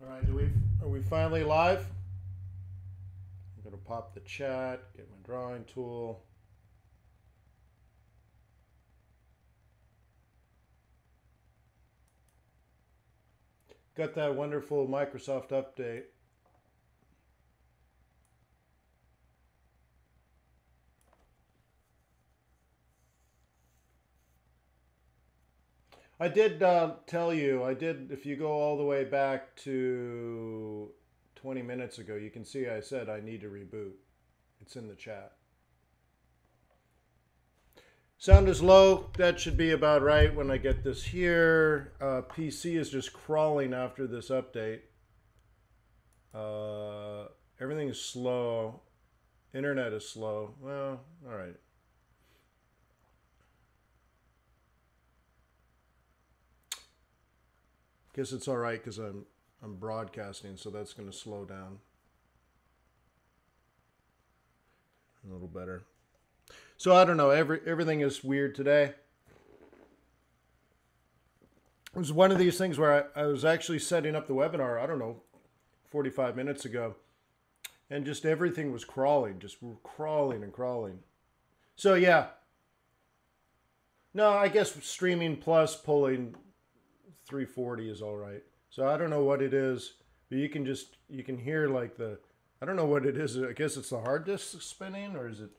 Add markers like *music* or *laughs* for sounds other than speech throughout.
All right, do we are we finally live? I'm gonna pop the chat, get my drawing tool. Got that wonderful Microsoft update. I did uh, tell you, I did, if you go all the way back to 20 minutes ago, you can see I said I need to reboot. It's in the chat. Sound is low. That should be about right when I get this here. Uh, PC is just crawling after this update. Uh, everything is slow. Internet is slow. Well, all right. Guess it's all right because I'm I'm broadcasting, so that's going to slow down a little better. So I don't know. Every everything is weird today. It was one of these things where I, I was actually setting up the webinar. I don't know, 45 minutes ago, and just everything was crawling, just crawling and crawling. So yeah. No, I guess streaming plus pulling 340 is all right. So I don't know what it is, but you can just you can hear like the I don't know what it is. I guess it's the hard disk spinning, or is it?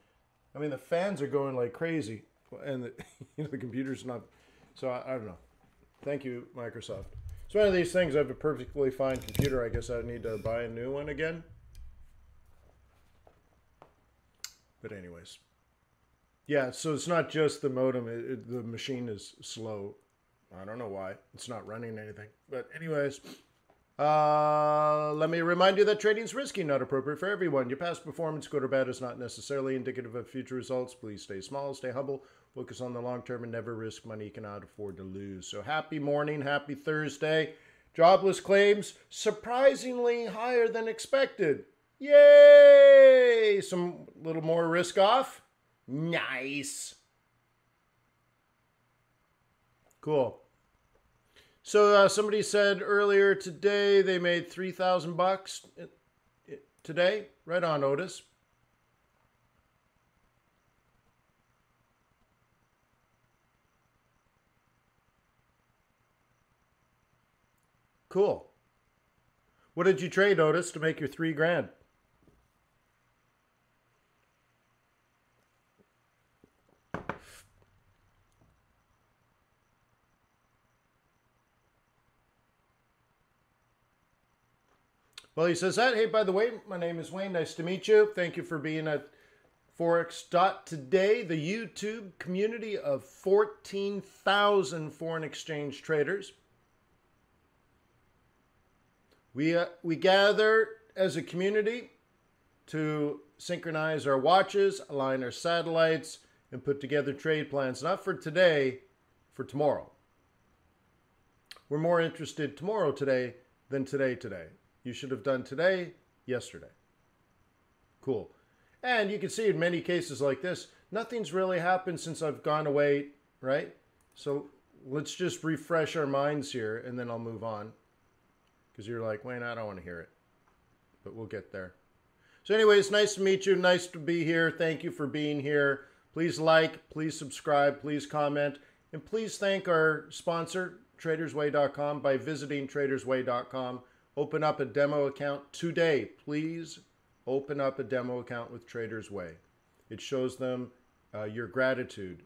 I mean, the fans are going like crazy, and the *laughs* you know the computer's not. So I, I don't know. Thank you, Microsoft. So one of these things. I have a perfectly fine computer. I guess I need to buy a new one again. But anyways, yeah. So it's not just the modem. It, it, the machine is slow. I don't know why. It's not running anything. But anyways, uh, let me remind you that trading is risky, not appropriate for everyone. Your past performance, good or bad, is not necessarily indicative of future results. Please stay small, stay humble, focus on the long term, and never risk money you cannot afford to lose. So happy morning, happy Thursday. Jobless claims surprisingly higher than expected. Yay! Some little more risk off. Nice. Cool. So uh, somebody said earlier today they made three thousand bucks today. Right on, Otis. Cool. What did you trade, Otis, to make your three grand? Well, he says that. Hey, by the way, my name is Wayne. Nice to meet you. Thank you for being at Forex.today, the YouTube community of 14,000 foreign exchange traders. We, uh, we gather as a community to synchronize our watches, align our satellites, and put together trade plans, not for today, for tomorrow. We're more interested tomorrow today than today today. You should have done today, yesterday. Cool. And you can see in many cases like this, nothing's really happened since I've gone away, right? So let's just refresh our minds here and then I'll move on. Because you're like, Wayne, I don't want to hear it. But we'll get there. So anyways, nice to meet you. Nice to be here. Thank you for being here. Please like, please subscribe, please comment, and please thank our sponsor, tradersway.com, by visiting tradersway.com open up a demo account today. Please open up a demo account with Traders Way. It shows them uh, your gratitude.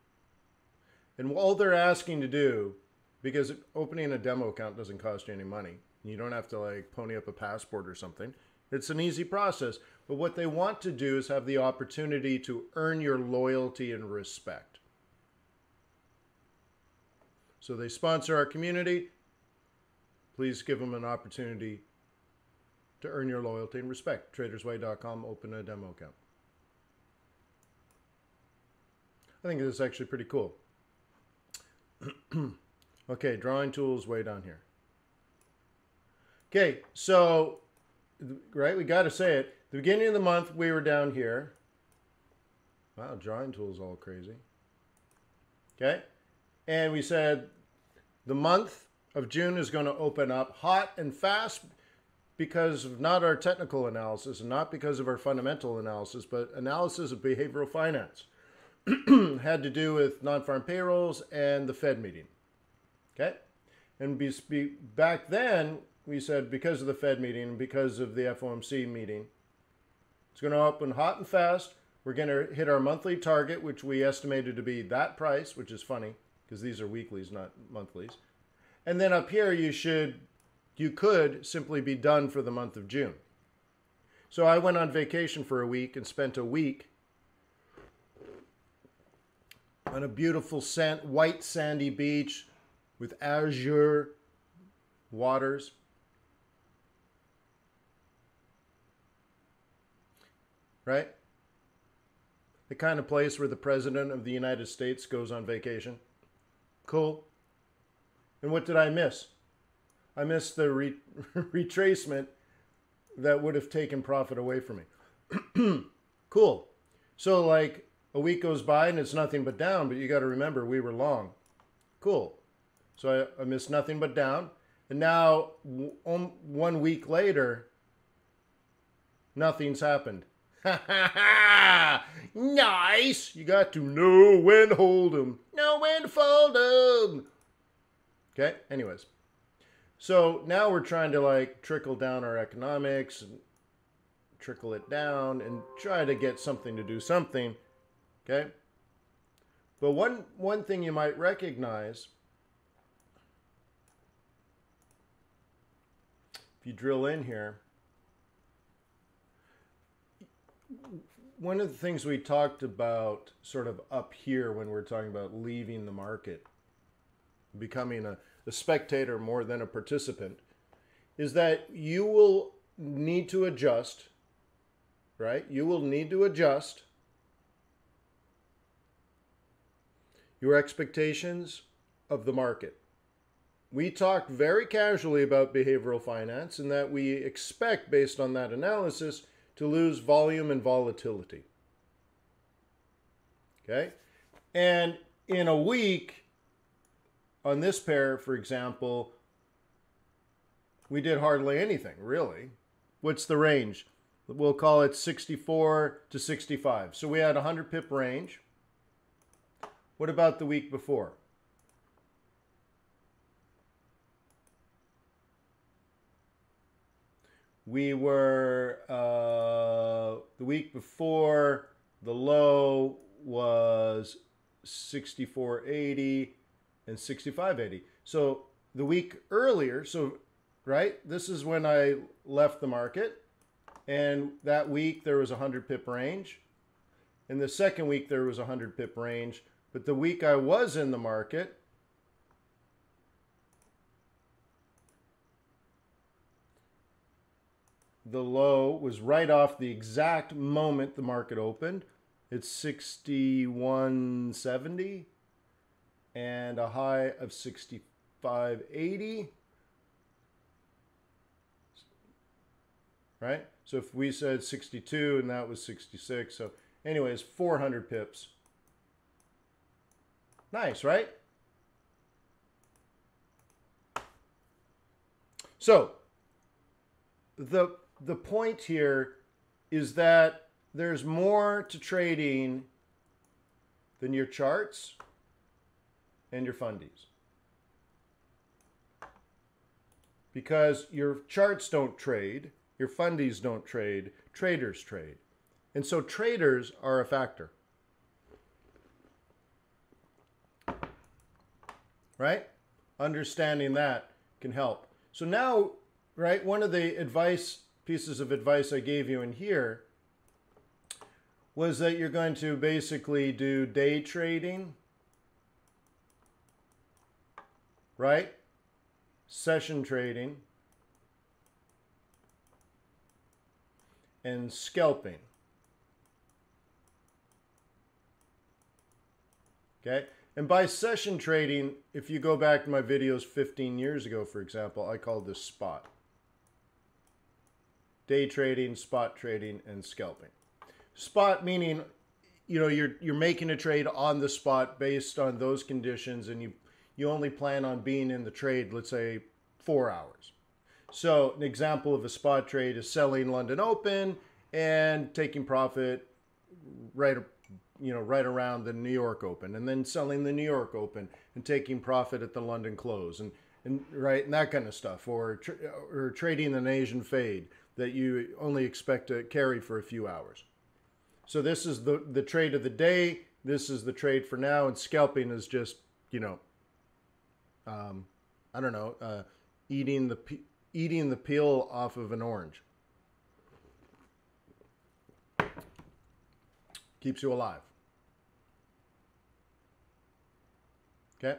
And all they're asking to do, because opening a demo account doesn't cost you any money, you don't have to like pony up a passport or something. It's an easy process. But what they want to do is have the opportunity to earn your loyalty and respect. So they sponsor our community please give them an opportunity to earn your loyalty and respect. Tradersway.com, open a demo account. I think this is actually pretty cool. *clears throat* okay, drawing tools way down here. Okay, so, right, we got to say it. The beginning of the month, we were down here. Wow, drawing tools all crazy. Okay, and we said the month of June is going to open up hot and fast. because of not our technical analysis and not because of our fundamental analysis, but analysis of behavioral finance. *clears throat* had to do with non-farm payrolls and the Fed meeting. Okay? And be, be, back then, we said because of the Fed meeting and because of the FOMC meeting, it's going to open hot and fast. We're going to hit our monthly target, which we estimated to be that price, which is funny because these are weeklies, not monthlies. And then up here, you should, you could simply be done for the month of June. So I went on vacation for a week and spent a week on a beautiful sand, white sandy beach with azure waters. Right? The kind of place where the President of the United States goes on vacation. Cool. And what did I miss? I missed the re- *laughs* retracement that would have taken profit away from me. *clears throat* cool. So, like, a week goes by and it's nothing but down, but you got to remember we were long. Cool. So I, I, missed nothing but down. And now, um, one week later, nothing's happened. *laughs* nice! You got to know when hold them, know when fold them. Okay, anyways. So now we're trying to like trickle down our economics and trickle it down and try to get something to do something. Okay? But one one thing you might recognize if you drill in here one of the things we talked about sort of up here when we're talking about leaving the market, becoming a, a spectator more than a participant, is that you will need to adjust, right? You will need to adjust your expectations of the market. We talked very casually about behavioral finance and that we expect, based on that analysis, to lose volume and volatility. Okay? And in a week, on this pair, for example, we did hardly anything, really. What's the range? We'll call it 64 to 65. So we had a 100 pip range. What about the week before? we were uh, the week before the low was 6480 and 6580 so the week earlier so right this is when i left the market and that week there was a 100 pip range. In the second week there was a 100 pip range. But the week i was in the market the low was right off the exact moment the market opened. It's 6170 and a high of 6580. Right? So if we said 62 and that was 66, so anyways, 400 pips. Nice, right? So the the point here is that there's more to trading than your charts and your fundies. Because your charts don't trade, your fundies don't trade, traders trade. And so traders are a factor. Right? Understanding that can help. So now, right, one of the advice pieces of advice I gave you in here was that you're going to basically do day trading, right? Session trading, and scalping. Okay? And by session trading, if you go back to my videos 15 years ago, for example, I called this spot day trading, spot trading, and scalping. Spot meaning, you know, you're you're making a trade on the spot based on those conditions, and you you only plan on being in the trade, let's say, four hours. So, an example of a spot trade is selling London Open and taking profit right you know right around the New York Open and then selling the New York Open and taking profit at the London close and and right and that kind of stuff or or trading an Asian fade that you only expect to carry for a few hours. So this is the the trade of the day. This is the trade for now, and scalping is just you know, um, I don't know, uh, eating the eating the peel off of an orange. Keeps you alive. Okay.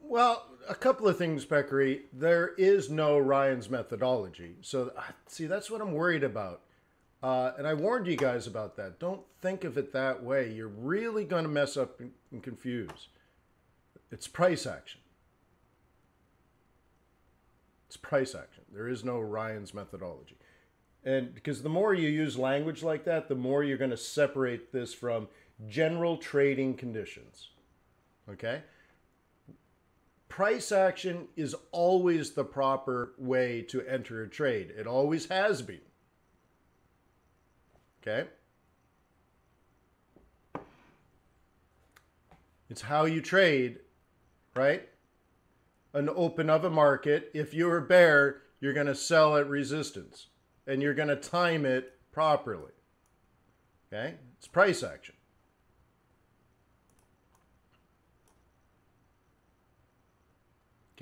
Well, a couple of things, Peccary. There is no Ryan's methodology. So, see, that's what I'm worried about. Uh, and I warned you guys about that. Don't think of it that way. You're really going to mess up and, and confuse. It's price action. It's price action. There is no Ryan's methodology. And because the more you use language like that, the more you're going to separate this from general trading conditions. Okay? Price action is always the proper way to enter a trade. It always has been. Okay? It's how you trade, right? An open of a market. If you're a bear, you're going to sell at resistance and you're going to time it properly. Okay? It's price action.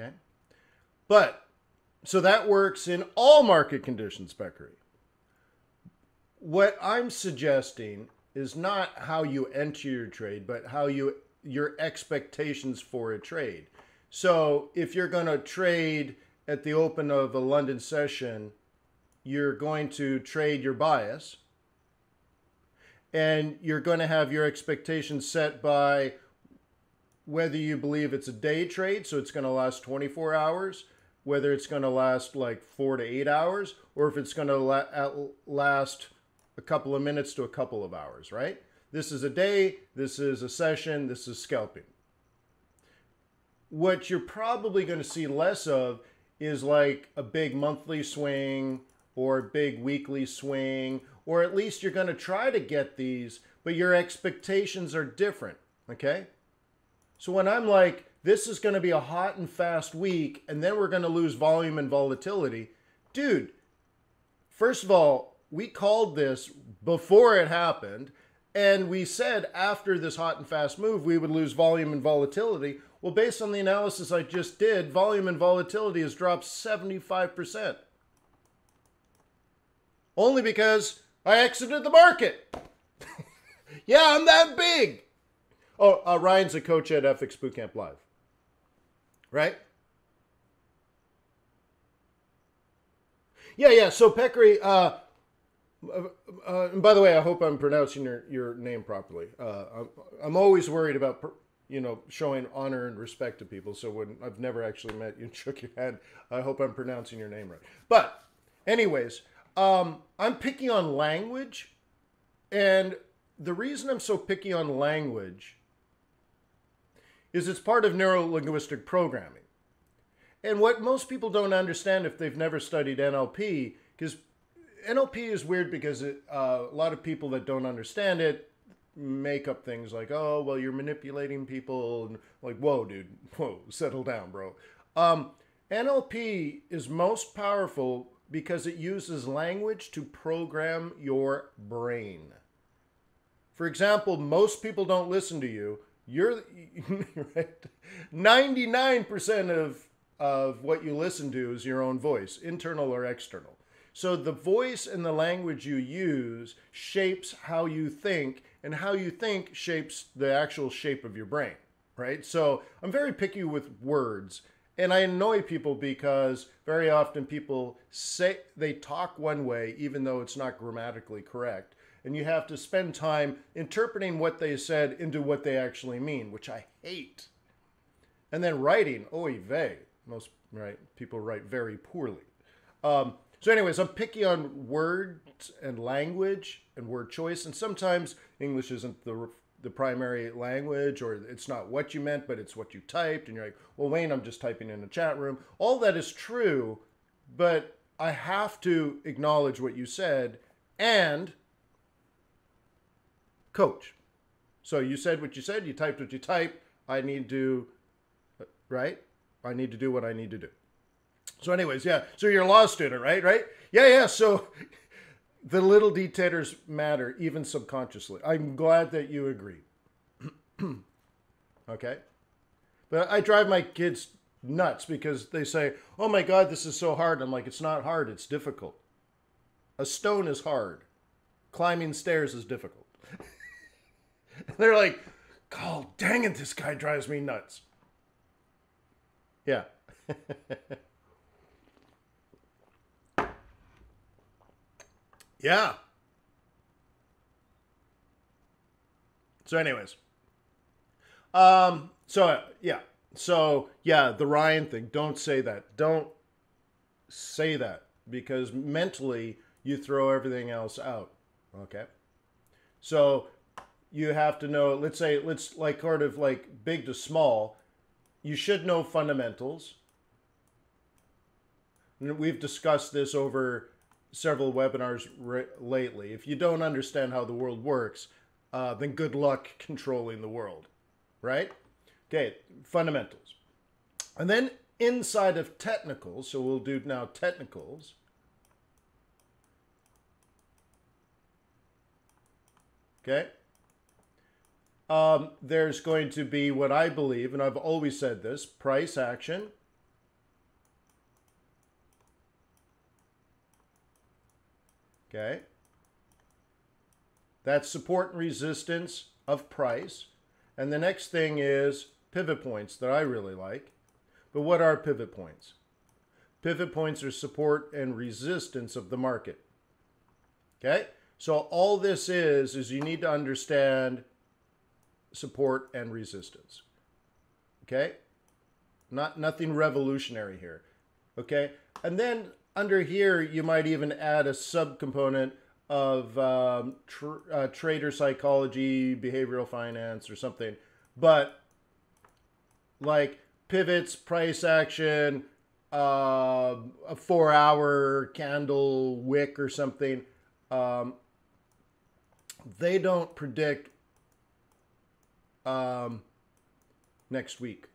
Okay. But so that works in all market conditions, Peccary. What I'm suggesting is not how you enter your trade, but how you your expectations for a trade. So if you're going to trade at the open of a London session, you're going to trade your bias and you're going to have your expectations set by whether you believe it's a day trade, so it's going to last 24 hours, whether it's going to last like four to eight hours, or if it's going to la- last a couple of minutes to a couple of hours, right? This is a day, this is a session, this is scalping. What you're probably going to see less of is like a big monthly swing or a big weekly swing, or at least you're going to try to get these, but your expectations are different, okay? So when I'm like, this is going to be a hot and fast week, and then we're going to lose volume and volatility, dude, first of all, we called this before it happened, and we said after this hot and fast move, we would lose volume and volatility. Well, based on the analysis I just did, volume and volatility has dropped 75%. Only because I exited the market. *laughs* yeah, I'm that big. Oh, uh, Ryan's a coach at FX Bootcamp Live. Right? Yeah, yeah. So Peccary, uh, uh, uh, and by the way, I hope I'm pronouncing your, your name properly. Uh, I'm, I'm always worried about, you know, showing honor and respect to people. So when I've never actually met you and *laughs* shook your hand, I hope I'm pronouncing your name right. But, anyways, um, I'm picky on language, and the reason I'm so picky on language is it's part of neuro-linguistic programming. And what most people don't understand if they've never studied NLP, because NLP is weird because it, uh, a lot of people that don't understand it make up things like, oh, well, you're manipulating people. And like, whoa, dude, whoa, *laughs* settle down, bro. Um, NLP is most powerful because it uses language to program your brain. For example, most people don't listen to you you're *laughs* right. 99% of of what you listen to is your own voice, internal or external. So the voice and the language you use shapes how you think, and how you think shapes the actual shape of your brain, right? So I'm very picky with words, and I annoy people because very often people say they talk one way even though it's not grammatically correct and you have to spend time interpreting what they said into what they actually mean, which I hate. And then writing, oy vey, most right people write very poorly. Um, So, anyways, I'm picky on words and language and word choice, and sometimes English isn't the the primary language, or it's not what you meant, but it's what you typed, and you're like, well, Wayne, I'm just typing in a chat room. All that is true, but I have to acknowledge what you said and coach. So you said what you said, you typed what you typed. I need to, right? I need to do what I need to do. So, anyways, yeah. So you're a law student, right? Right? Yeah, yeah. So *laughs* the little dictators matter, even subconsciously. I'm glad that you agree. *clears throat* okay? But I drive my kids nuts because they say, oh my God, this is so hard. I'm like, it's not hard, it's difficult. A stone is hard, climbing stairs is difficult. *laughs* They're like, God dang it, this guy drives me nuts. Yeah. *laughs* Yeah. So, anyways, um, so yeah, so yeah, the Ryan thing. Don't say that. Don't say that because mentally you throw everything else out. Okay. So you have to know. Let's say let's like sort of like big to small. You should know fundamentals. We've discussed this over several webinars lately. If you don't understand how the world works, uh, then good luck controlling the world, right? Okay, fundamentals. And then inside of technicals, so we'll do now technicals. Okay. Um, there's going to be what I believe, and I've always said this price action Okay. That's support and resistance of price. And the next thing is pivot points that I really like. But what are pivot points? Pivot points are support and resistance of the market. Okay? So all this is is you need to understand support and resistance. Okay? Not nothing revolutionary here. Okay? And then under here, you might even add a subcomponent of um, tr uh, trader psychology, behavioral finance, or something. But like pivots, price action, uh, a four hour candle wick or something, um, they don't predict um, next week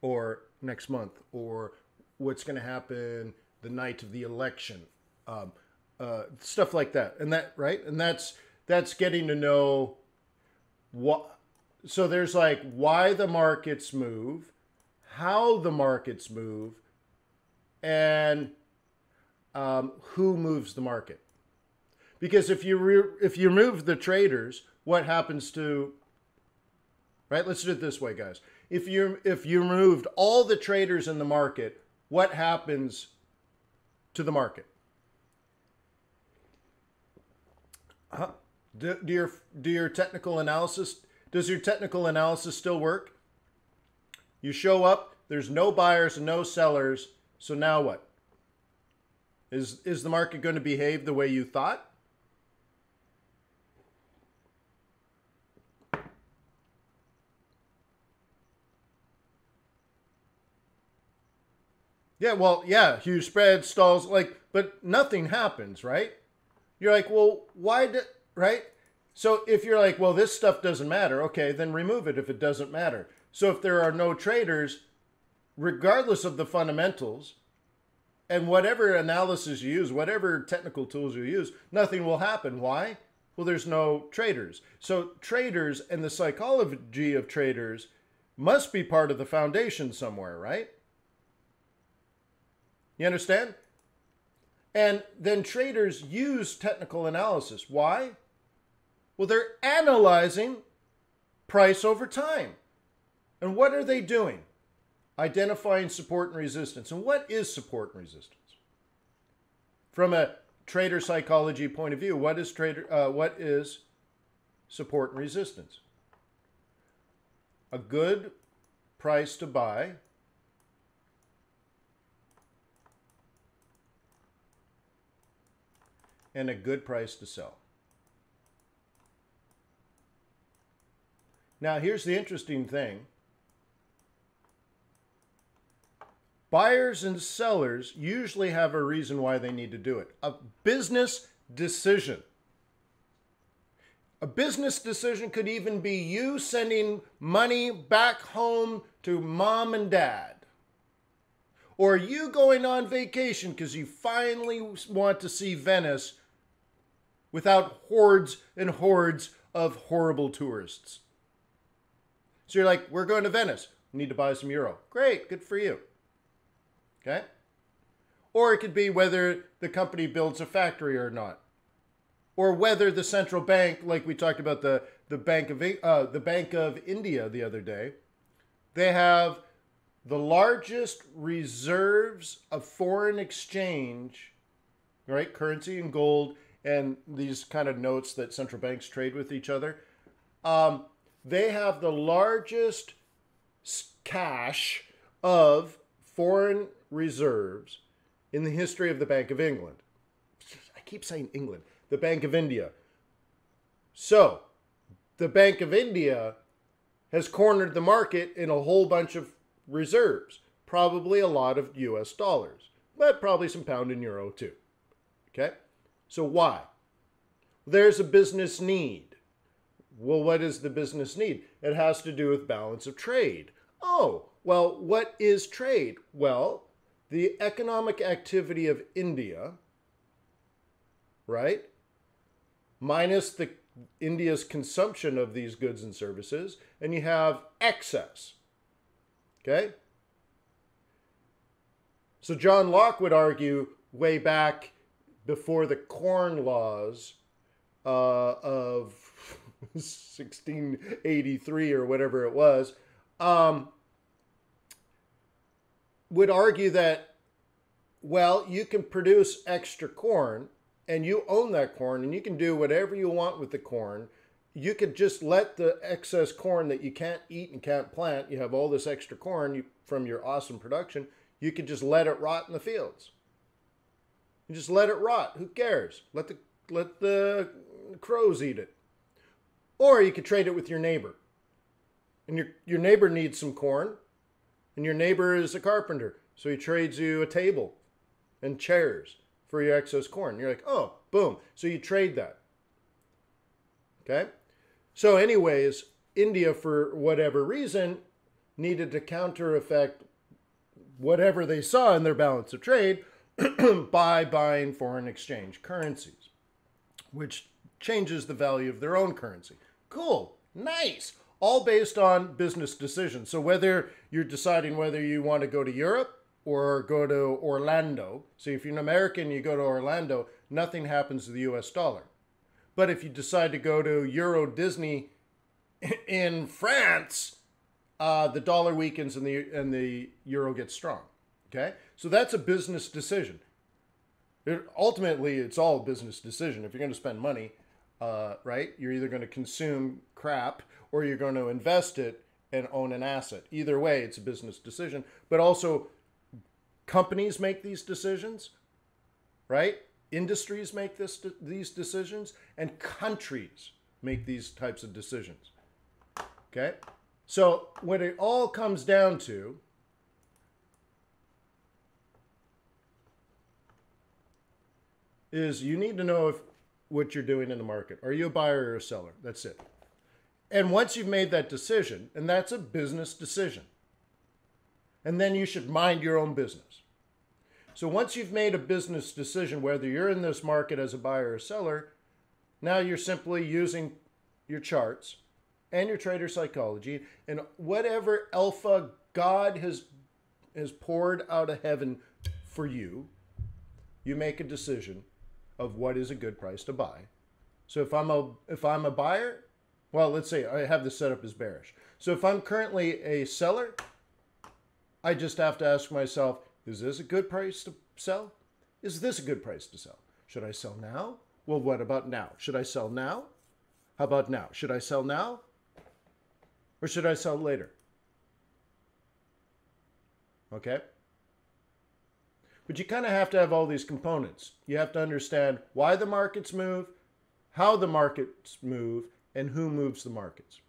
or next month or what's going to happen the night of the election, um, uh, stuff like that, and that right, and that's that's getting to know what. So there's like why the markets move, how the markets move, and um, who moves the market. Because if you re- if you remove the traders, what happens to right? Let's do it this way, guys. If you if you removed all the traders in the market, what happens to the market? Huh? Do, do your do your technical analysis does your technical analysis still work? You show up, there's no buyers and no sellers, so now what? Is is the market going to behave the way you thought? Yeah, well, yeah, huge spread, stalls, like, but nothing happens, right? You're like, well, why did, right? So if you're like, well, this stuff doesn't matter, okay, then remove it if it doesn't matter. So if there are no traders, regardless of the fundamentals, and whatever analysis you use, whatever technical tools you use, nothing will happen. Why? Well, there's no traders. So traders and the psychology of traders must be part of the foundation somewhere, right? You understand? And then traders use technical analysis. Why? Well, they're analyzing price over time. And what are they doing? Identifying support and resistance. And what is support and resistance? From a trader psychology point of view, what is trader uh, what is support and resistance? A good price to buy and a good price to sell. Now, here's the interesting thing buyers and sellers usually have a reason why they need to do it a business decision. A business decision could even be you sending money back home to mom and dad. Or you going on vacation because you finally want to see Venice without hordes and hordes of horrible tourists. So you're like, we're going to Venice. Need to buy some euro. Great, good for you. Okay? Or it could be whether the company builds a factory or not. Or whether the central bank, like we talked about the, the Bank of uh, the Bank of India the other day, they have the largest reserves of foreign exchange, right? Currency and gold and these kind of notes that central banks trade with each other. Um, they have the largest cache of foreign reserves in the history of the Bank of England. I keep saying England, the Bank of India. So, the Bank of India has cornered the market in a whole bunch of reserves, probably a lot of US dollars, but probably some pound and euro too. Okay? So, why? There's a business need. Well, what is the business need? It has to do with balance of trade. Oh, well, what is trade? Well, the economic activity of India, right? Minus the India's consumption of these goods and services, and you have excess. Okay? So John Locke would argue way back before the Corn Laws uh, of *laughs* 1683 or whatever it was, um, would argue that, well, you can produce extra corn and you own that corn and you can do whatever you want with the corn. You could just let the excess corn that you can't eat and can't plant, you have all this extra corn you, from your awesome production, you could just let it rot in the fields. You just let it rot. Who cares? Let the let the crows eat it. Or you could trade it with your neighbor. And your, your neighbor needs some corn, and your neighbor is a carpenter. So he trades you a table and chairs for your excess corn. You're like, oh, boom. So you trade that. Okay? So, anyways, India, for whatever reason, needed to counter effect whatever they saw in their balance of trade *clears throat* by buying foreign exchange currencies, which changes the value of their own currency. Cool. Nice. All based on business decisions. So whether you're deciding whether you want to go to Europe or go to Orlando. So if you're an American, you go to Orlando, nothing happens to the US dollar. But if you decide to go to Euro Disney *laughs* in France, uh, the dollar weakens and the and the euro gets strong. Okay, so that's a business decision. It, ultimately, it's all a business decision. If you're going to spend money, uh, right? You're either going to consume crap or you're going to invest it and own an asset. Either way, it's a business decision. But also, companies make these decisions, right? Industries make this these decisions, and countries make these types of decisions. Okay, so when it all comes down to is you need to know if what you're doing in the market. Are you a buyer or a seller? That's it. And once you've made that decision, and that's a business decision, and then you should mind your own business. So once you've made a business decision, whether you're in this market as a buyer or seller, now you're simply using your charts and your trader psychology and whatever alpha God has has poured out of heaven for you, you make a decision of what is a good price to buy. So if I'm a if I'm a buyer, well, let's say I have this set up as bearish. So if I'm currently a seller, I just have to ask myself, is this a good price to sell? Is this a good price to sell? Should I sell now? Well, what about now? Should I sell now? How about now? Should I sell now? Or should I sell later? Okay? But you kind of have to have all these components. You have to understand why the markets move, how the markets move, and who moves the markets.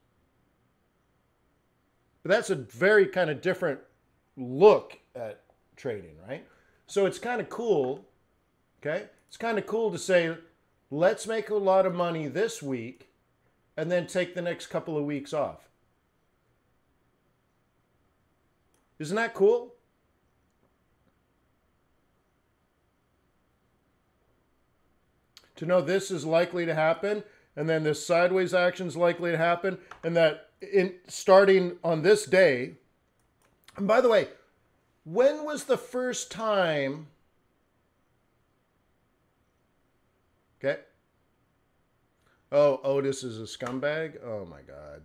But that's a very kind of different look at trading, right? So it's kind of cool, okay? It's kind of cool to say, let's make a lot of money this week and then take the next couple of weeks off. Isn't that cool? To know this is likely to happen and then this sideways action is likely to happen and that in starting on this day. And by the way when was the first time okay. Oh otis is a scumbag? Oh my god.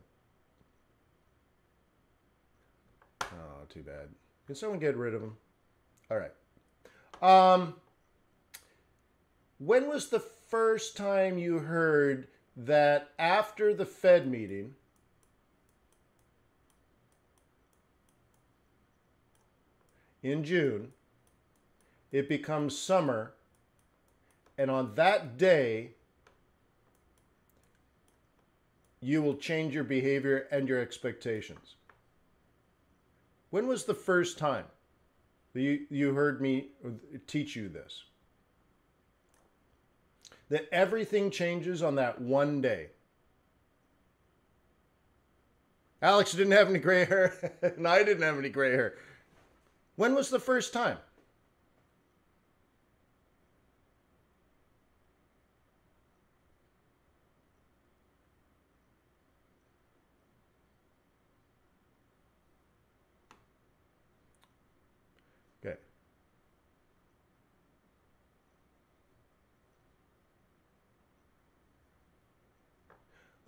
Oh too bad. Can someone get rid of him? All right. Um when was the first time you heard that after the Fed meeting, in June, it becomes summer, and on that day, you will change your behavior and your expectations. When was the first time you, you heard me teach you this? That everything changes on that one day. Alex didn't have any gray hair, *laughs* and I didn't have any gray hair. When was the first time?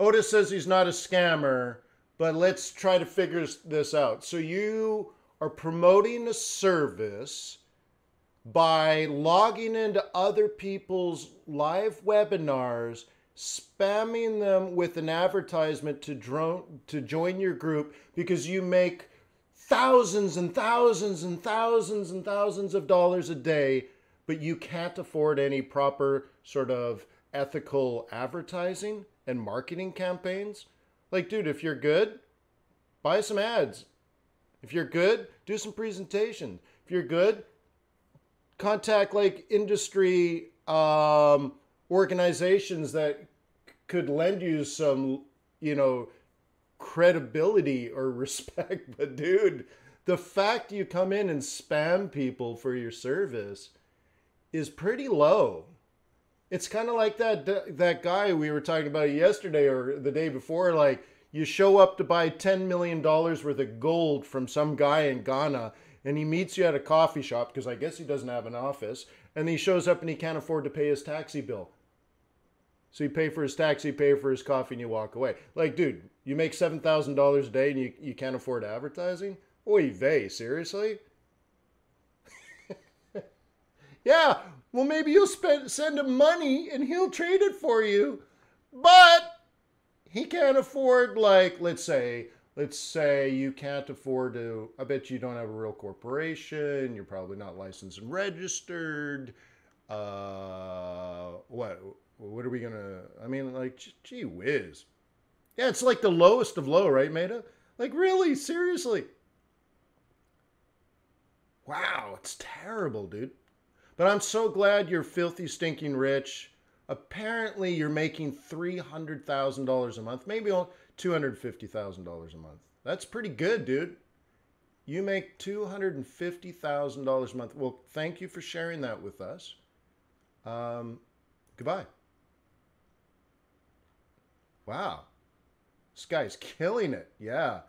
Otis says he's not a scammer, but let's try to figure this out. So you are promoting a service by logging into other people's live webinars, spamming them with an advertisement to, drone, to join your group because you make thousands and thousands and thousands and thousands of dollars a day, but you can't afford any proper sort of ethical advertising and marketing campaigns. Like, dude, if you're good, buy some ads. If you're good, do some presentations. If you're good, contact like industry um, organizations that could lend you some, you know, credibility or *laughs* respect. But dude, the fact you come in and spam people for your service is pretty low. It's kind of like that that guy we were talking about yesterday or the day before. Like you show up to buy ten million dollars worth of gold from some guy in Ghana, and he meets you at a coffee shop because I guess he doesn't have an office, and he shows up and he can't afford to pay his taxi bill. So you pay for his taxi, pay for his coffee, and you walk away. Like, dude, you make seven thousand dollars a day and you, you can't afford advertising? Oy vey, seriously? Yeah, well, maybe you'll spend, send him money and he'll trade it for you. But he can't afford, like, let's say, let's say you can't afford to, I bet you don't have a real corporation. You're probably not licensed and registered. Uh, what, what are we going to, I mean, like, gee whiz. Yeah, it's like the lowest of low, right, Maida? Like, really? Seriously? Wow, it's terrible, dude. But I'm so glad you're filthy, stinking rich. Apparently, you're making $300,000 a month, maybe $250,000 a month. That's pretty good, dude. You make $250,000 a month. Well, thank you for sharing that with us. Um, goodbye. Wow. This guy's killing it. Yeah.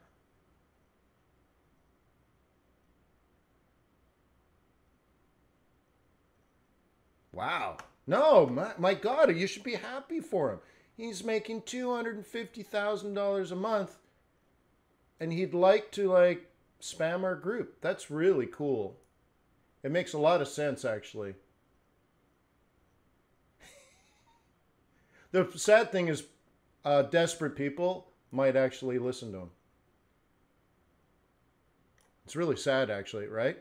Wow. No, my, my God, you should be happy for him. He's making $250,000 a month and he'd like to like spam our group. That's really cool. It makes a lot of sense actually. the sad thing is uh, desperate people might actually listen to him. It's really sad actually, right?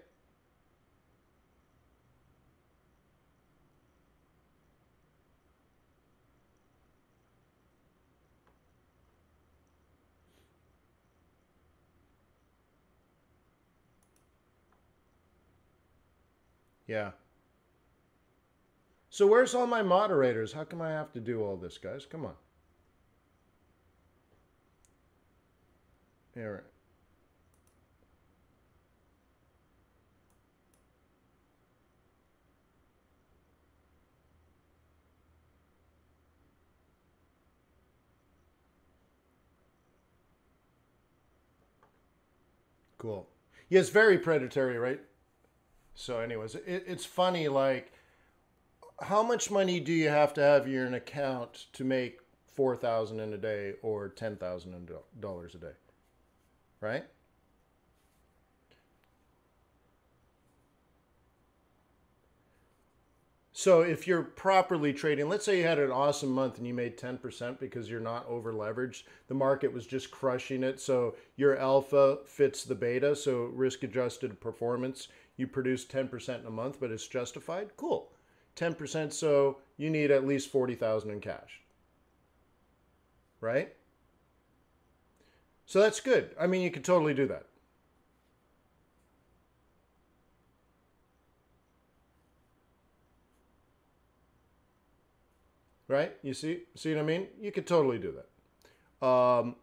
Yeah. So where's all my moderators? How come I have to do all this, guys? Come on. Here. Cool. Yeah, it's very predatory, right? So, anyways, it, it's funny. Like, how much money do you have to have in an account to make four thousand in a day or ten thousand dollars a day? Right? So if you're properly trading, let's say you had an awesome month and you made 10% because you're not over leveraged, the market was just crushing it. So your alpha fits the beta. So risk adjusted performance, you produce 10% in a month, but it's justified. Cool. 10%. So you need at least 40,000 in cash. Right? So that's good. I mean, you could totally do that. right? You see, see what I mean? You could totally do that. Um,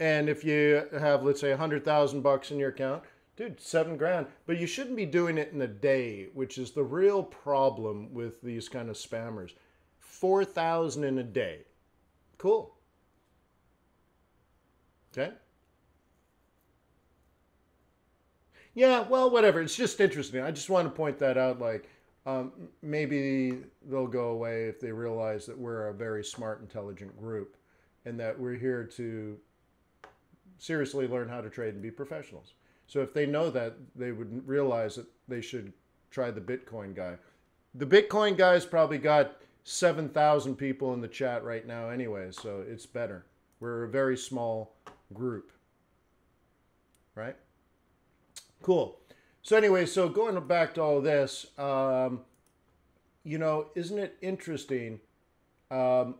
and if you have, let's say, a hundred thousand bucks in your account, dude, seven grand. But you shouldn't be doing it in a day, which is the real problem with these kind of spammers. Four thousand in a day, cool. Okay. Yeah, well, whatever. It's just interesting. I just want to point that out. Like, um, maybe they'll go away if they realize that we're a very smart, intelligent group and that we're here to seriously learn how to trade and be professionals. So if they know that, they would realize that they should try the Bitcoin guy. The Bitcoin guy's probably got 7,000 people in the chat right now anyway, so it's better. We're a very small group. Right? Cool. So anyway, so going back to all this, um, you know, isn't it interesting um,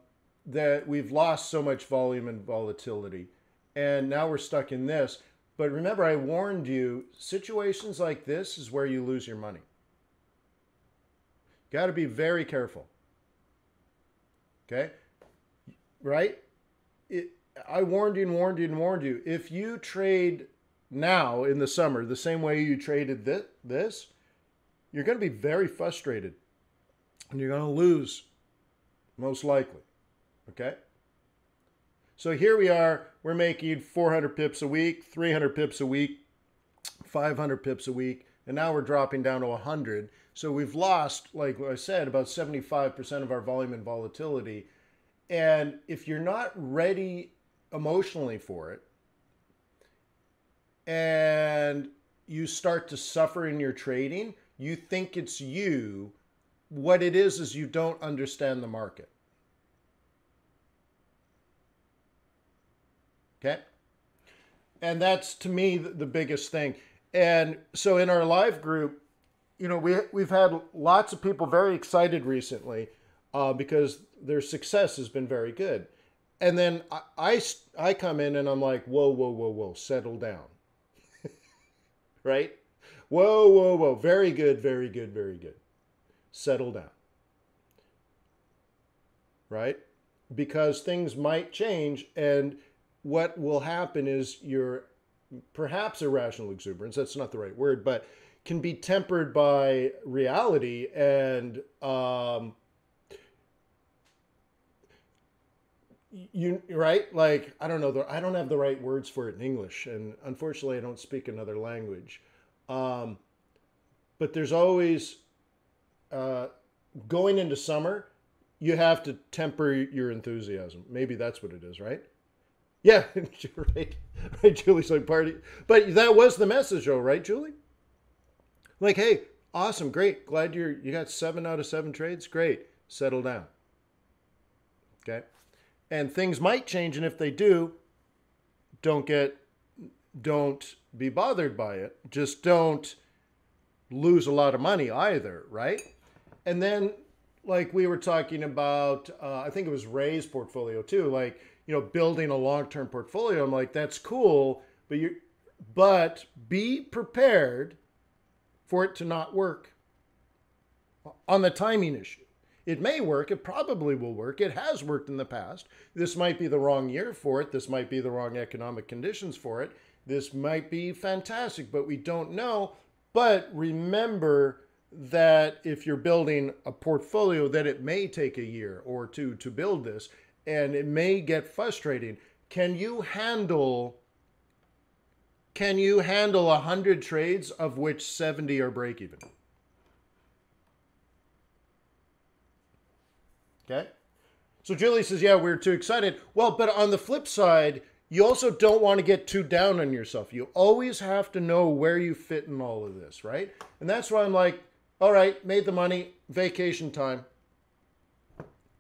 that we've lost so much volume and volatility, and now we're stuck in this. But remember, I warned you, situations like this is where you lose your money. Got to be very careful. Okay? Right? It, I warned you and warned you and warned you. If you trade now in the summer, the same way you traded this, this you're going to be very frustrated and you're going to lose most likely. Okay? So here we are, we're making 400 pips a week, 300 pips a week, 500 pips a week, and now we're dropping down to 100. So we've lost, like I said, about 75% of our volume and volatility. And if you're not ready emotionally for it, and you start to suffer in your trading, you think it's you. What it is is you don't understand the market. Okay? And that's to me the biggest thing. And so in our live group, you know, we, we've had lots of people very excited recently uh, because their success has been very good. And then I, I, I come in and I'm like, whoa, whoa, whoa, whoa, settle down *laughs* right? Whoa, whoa, whoa. Very good, very good, very good. Settle down. Right? Because things might change, and what will happen is your perhaps irrational exuberance, that's not the right word, but can be tempered by reality and um, you right? Like i don't know the, i don't have the right words for it in english and unfortunately i don't speak another language. Um, but there's always uh, going into summer you have to temper your enthusiasm. Maybe that's what it is right yeah *laughs* right. Right julie's like party. But that was the message though right julie? Like hey awesome great. Glad you're you got seven out of seven trades. Great. Settle down. Okay? And things might change and if they do don't get don't be bothered by it. Just don't lose a lot of money either right? And then like we were talking about uh, i think it was ray's portfolio too like you know building a long-term portfolio i'm like that's cool but you but be prepared for it to not work on the timing issue. It may work, it probably will work, it has worked in the past. This might be the wrong year for it, this might be the wrong economic conditions for it, this might be fantastic, but we don't know. But remember that if you're building a portfolio, that it may take a year or two to build this, and it may get frustrating. Can you handle can you handle a 100 trades of which 70 are break even? Okay. So Julie says, yeah, we're too excited. Well, but on the flip side, you also don't want to get too down on yourself. You always have to know where you fit in all of this, right? And that's why I'm like, all right, made the money, vacation time,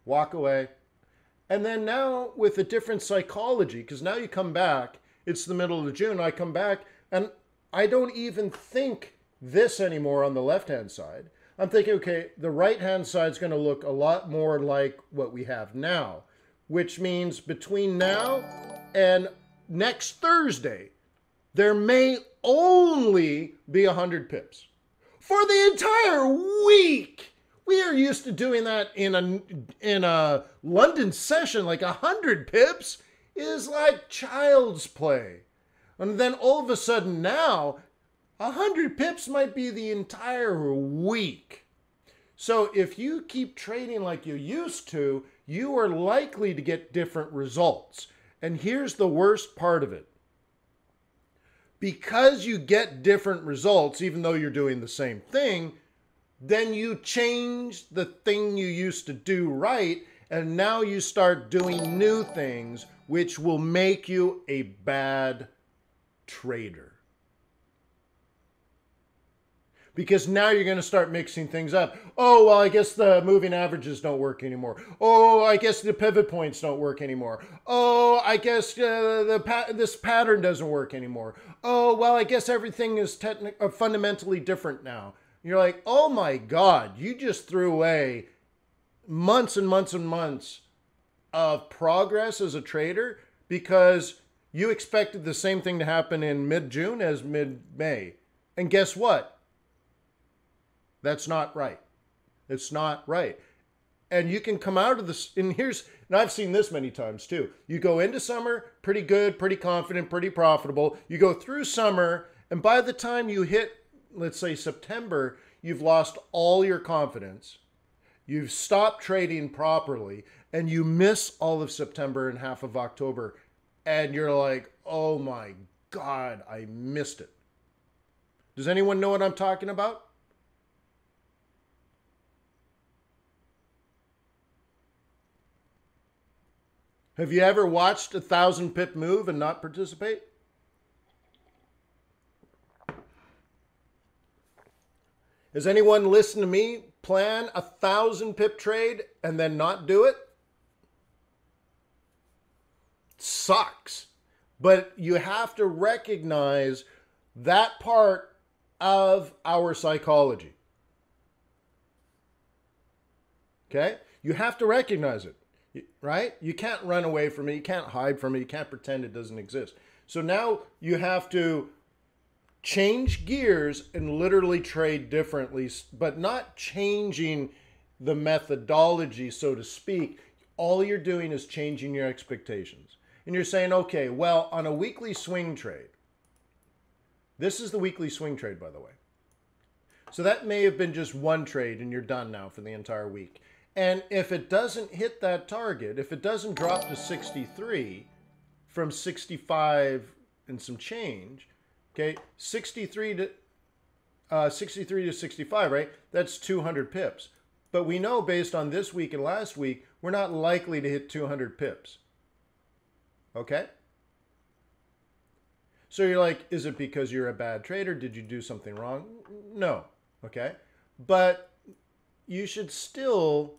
walk away. And then now with a different psychology, because now you come back, it's the middle of June, I come back and I don't even think this anymore on the left hand side. I'm thinking, okay, the right hand side is going to look a lot more like what we have now, which means between now and next Thursday, there may only be 100 pips for the entire week. We are used to doing that in a in a London session like a 100 pips is like child's play. And then all of a sudden now a 100 pips might be the entire week. So if you keep trading like you used to, you are likely to get different results. And here's the worst part of it. Because you get different results, even though you're doing the same thing, then you change the thing you used to do right, and now you start doing new things, which will make you a bad trader because now you're going to start mixing things up. Oh, well, I guess the moving averages don't work anymore. Oh, I guess the pivot points don't work anymore. Oh, I guess uh, the pa- this pattern doesn't work anymore. Oh, well, I guess everything is uh, fundamentally different now. You're like, oh my God, you just threw away months and months and months of progress as a trader because you expected the same thing to happen in mid June as mid May. And guess what? That's not right. It's not right. And you can come out of this, and here's, and I've seen this many times too. You go into summer pretty good, pretty confident, pretty profitable. You go through summer, and by the time you hit, let's say September, you've lost all your confidence. You've stopped trading properly, and you miss all of September and half of October. And you're like, oh my God, I missed it. Does anyone know what I'm talking about? Have you ever watched a thousand pip move and not participate? Has anyone listened to me plan a thousand pip trade and then not do it? Sucks. But you have to recognize that part of our psychology. Okay? You have to recognize it right? You can't run away from it. You can't hide from it. You can't pretend it doesn't exist. So now you have to change gears and literally trade differently, but not changing the methodology, so to speak. All you're doing is changing your expectations. And you're saying, okay, well, on a weekly swing trade, this is the weekly swing trade, by the way. So that may have been just one trade and you're done now for the entire week. And if it doesn't hit that target, if it doesn't drop to 63 from 65 and some change, okay, 63 to uh, 63 to 65, right? That's 200 pips. But we know based on this week and last week, we're not likely to hit 200 pips. Okay? So you're like, is it because you're a bad trader? Did you do something wrong? No. Okay? But you should still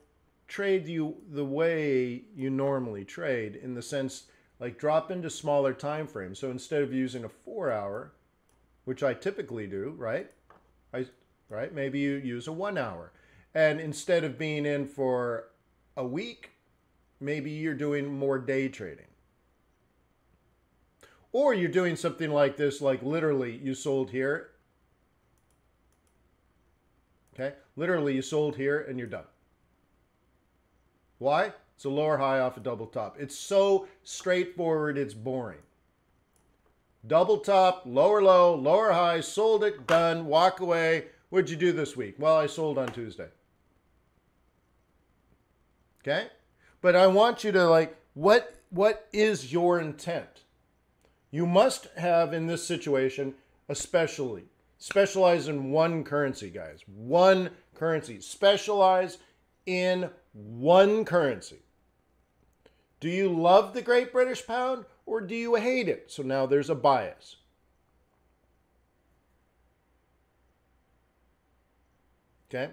trade you the way you normally trade in the sense like drop into smaller time frames. So instead of using a four hour, which I typically do, right? I right? Maybe you use a one hour. And instead of being in for a week, maybe you're doing more day trading. Or you're doing something like this, like literally you sold here Okay? Literally, you sold here and you're done. Why? It's a lower high off a double top. It's so straightforward, it's boring. Double top, lower low, lower high, sold it, done, walk away. What'd you do this week? Well, I sold on Tuesday. Okay? But I want you to like what what is your intent? You must have in this situation especially specialize in one currency, guys. One currency. Specialize in one currency. Do you love the Great British Pound or do you hate it? So now there's a bias. Okay?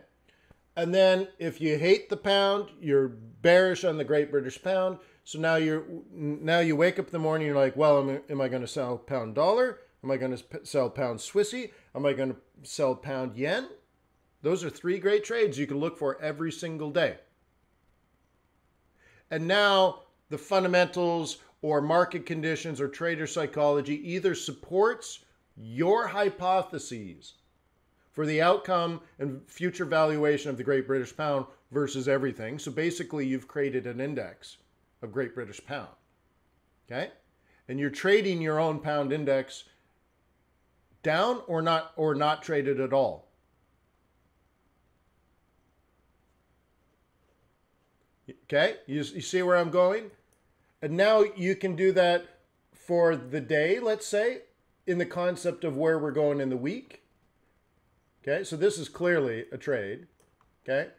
And then if you hate the pound, you're bearish on the Great British Pound. So now you're now you wake up in the morning, you're like, well, am, am I going to sell pound dollar? Am I going to sell pound Swissy? Am I going to sell pound yen? Those are three great trades you can look for every single day. And now the fundamentals or market conditions or trader psychology either supports your hypotheses for the outcome and future valuation of the Great British Pound versus everything. So basically, you've created an index of Great British Pound. Okay? And you're trading your own pound index down or not or not traded at all. Okay? You, you see where I'm going? And now you can do that for the day, let's say, in the concept of where we're going in the week. Okay, so this is clearly a trade. Okay,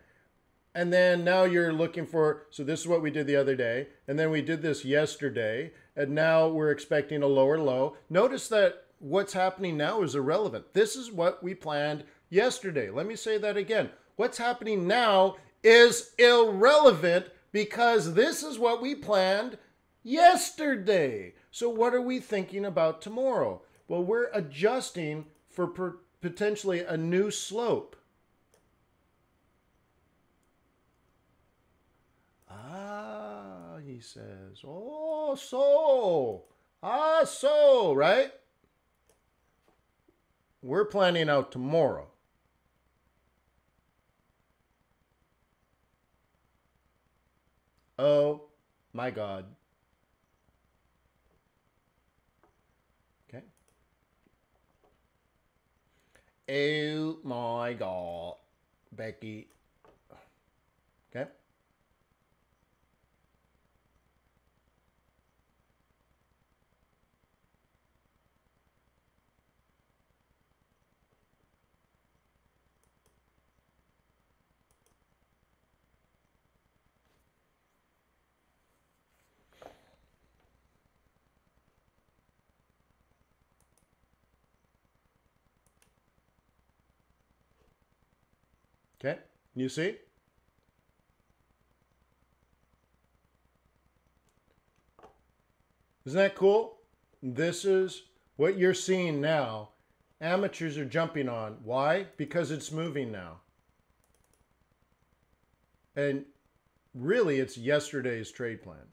and then now you're looking for, so this is what we did the other day. And then we did this yesterday. And now we're expecting a lower low. Notice that what's happening now is irrelevant. This is what we planned yesterday. Let me say that again. What's happening now is irrelevant because this is what we planned yesterday. So what are we thinking about tomorrow? Well, we're adjusting for potentially a new slope. Ah, he says. Oh, so. Ah, so, right? We're planning out tomorrow. Oh my God. Okay. Oh my God, Becky. Okay. Okay, you see? Isn't that cool? This is what you're seeing now. Amateurs are jumping on. Why? Because it's moving now. And really, it's yesterday's trade plan.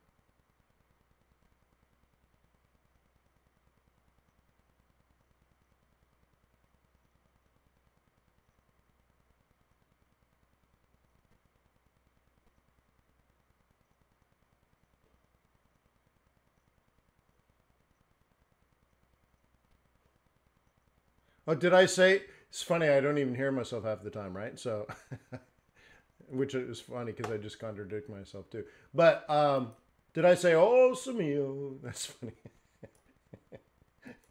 Oh, did I say? It's funny. I don't even hear myself half the time, right? So, *laughs* which is funny because I just contradict myself too. But um, did I say, "Oh, Samio"? *laughs* That's funny.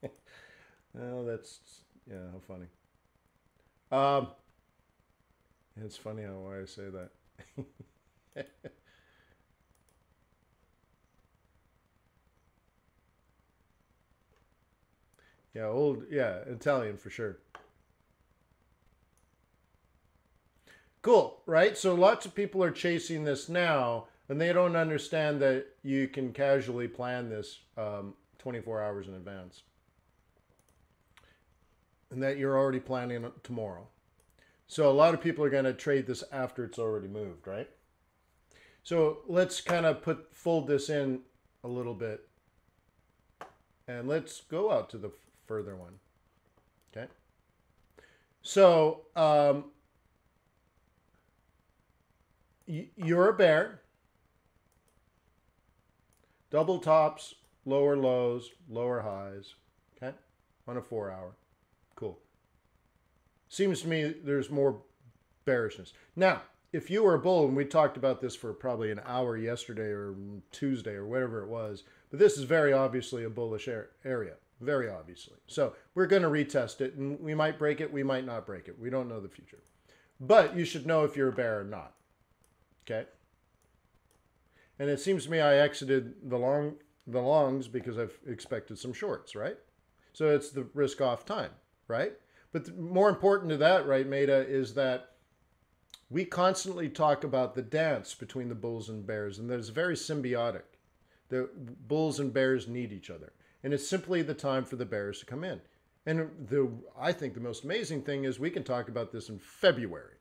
*laughs* oh, that's yeah, how funny. Um, it's funny how I say that. Yeah, old, yeah, Italian for sure. Cool, right? So lots of people are chasing this now, and they don't understand that you can casually plan this um, 24 hours in advance. And that you're already planning tomorrow. So a lot of people are going to trade this after it's already moved, right? So let's kind of put fold this in a little bit. And let's go out to the further one. Okay. So um, you're a bear. Double tops, lower lows, lower highs. Okay? On a four hour. Cool. Seems to me there's more bearishness. Now, if you were a bull, and we talked about this for probably an hour yesterday or Tuesday or whatever it was, but this is very obviously a bullish area. Very obviously. So we're going to retest it, and we might break it, we might not break it. We don't know the future. But you should know if you're a bear or not. Okay? And it seems to me I exited the long the longs because I've expected some shorts, right? So it's the risk off time, right? But more important to that, right, Meta, is that we constantly talk about the dance between the bulls and bears, and that it's very symbiotic. The bulls and bears need each other, and it's simply the time for the bears to come in. And the I think the most amazing thing is we can talk about this in February.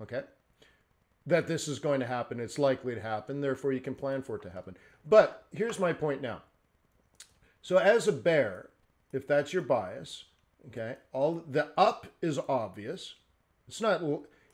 Okay? That this is going to happen, it's likely to happen, therefore you can plan for it to happen. But here's my point now. So as a bear, if that's your bias, okay, all the up is obvious. It's not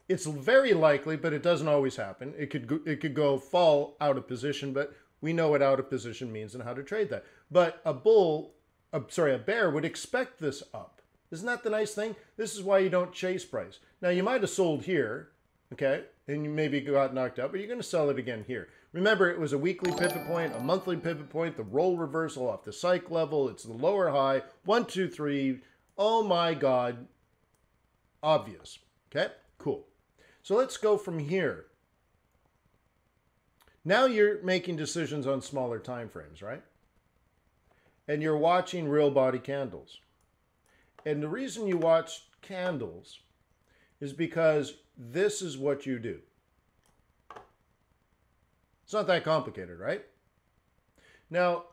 it's very likely, but it doesn't always happen. It could go, it could go fall out of position, but we know what out of position means and how to trade that. But a bull, uh, sorry, a bear would expect this up. Isn't that the nice thing? This is why you don't chase price. Now you might have sold here, okay, and you maybe got knocked out, but you're going to sell it again here. Remember, it was a weekly pivot point, a monthly pivot point, the role reversal off the psych level. It's the lower high. One, two, three. Oh my God. Obvious. Okay, cool. So let's go from here. Now you're making decisions on smaller time frames, right? And you're watching real body candles. And the reason you watch candles is because this is what you do. It's not that complicated, right? Now,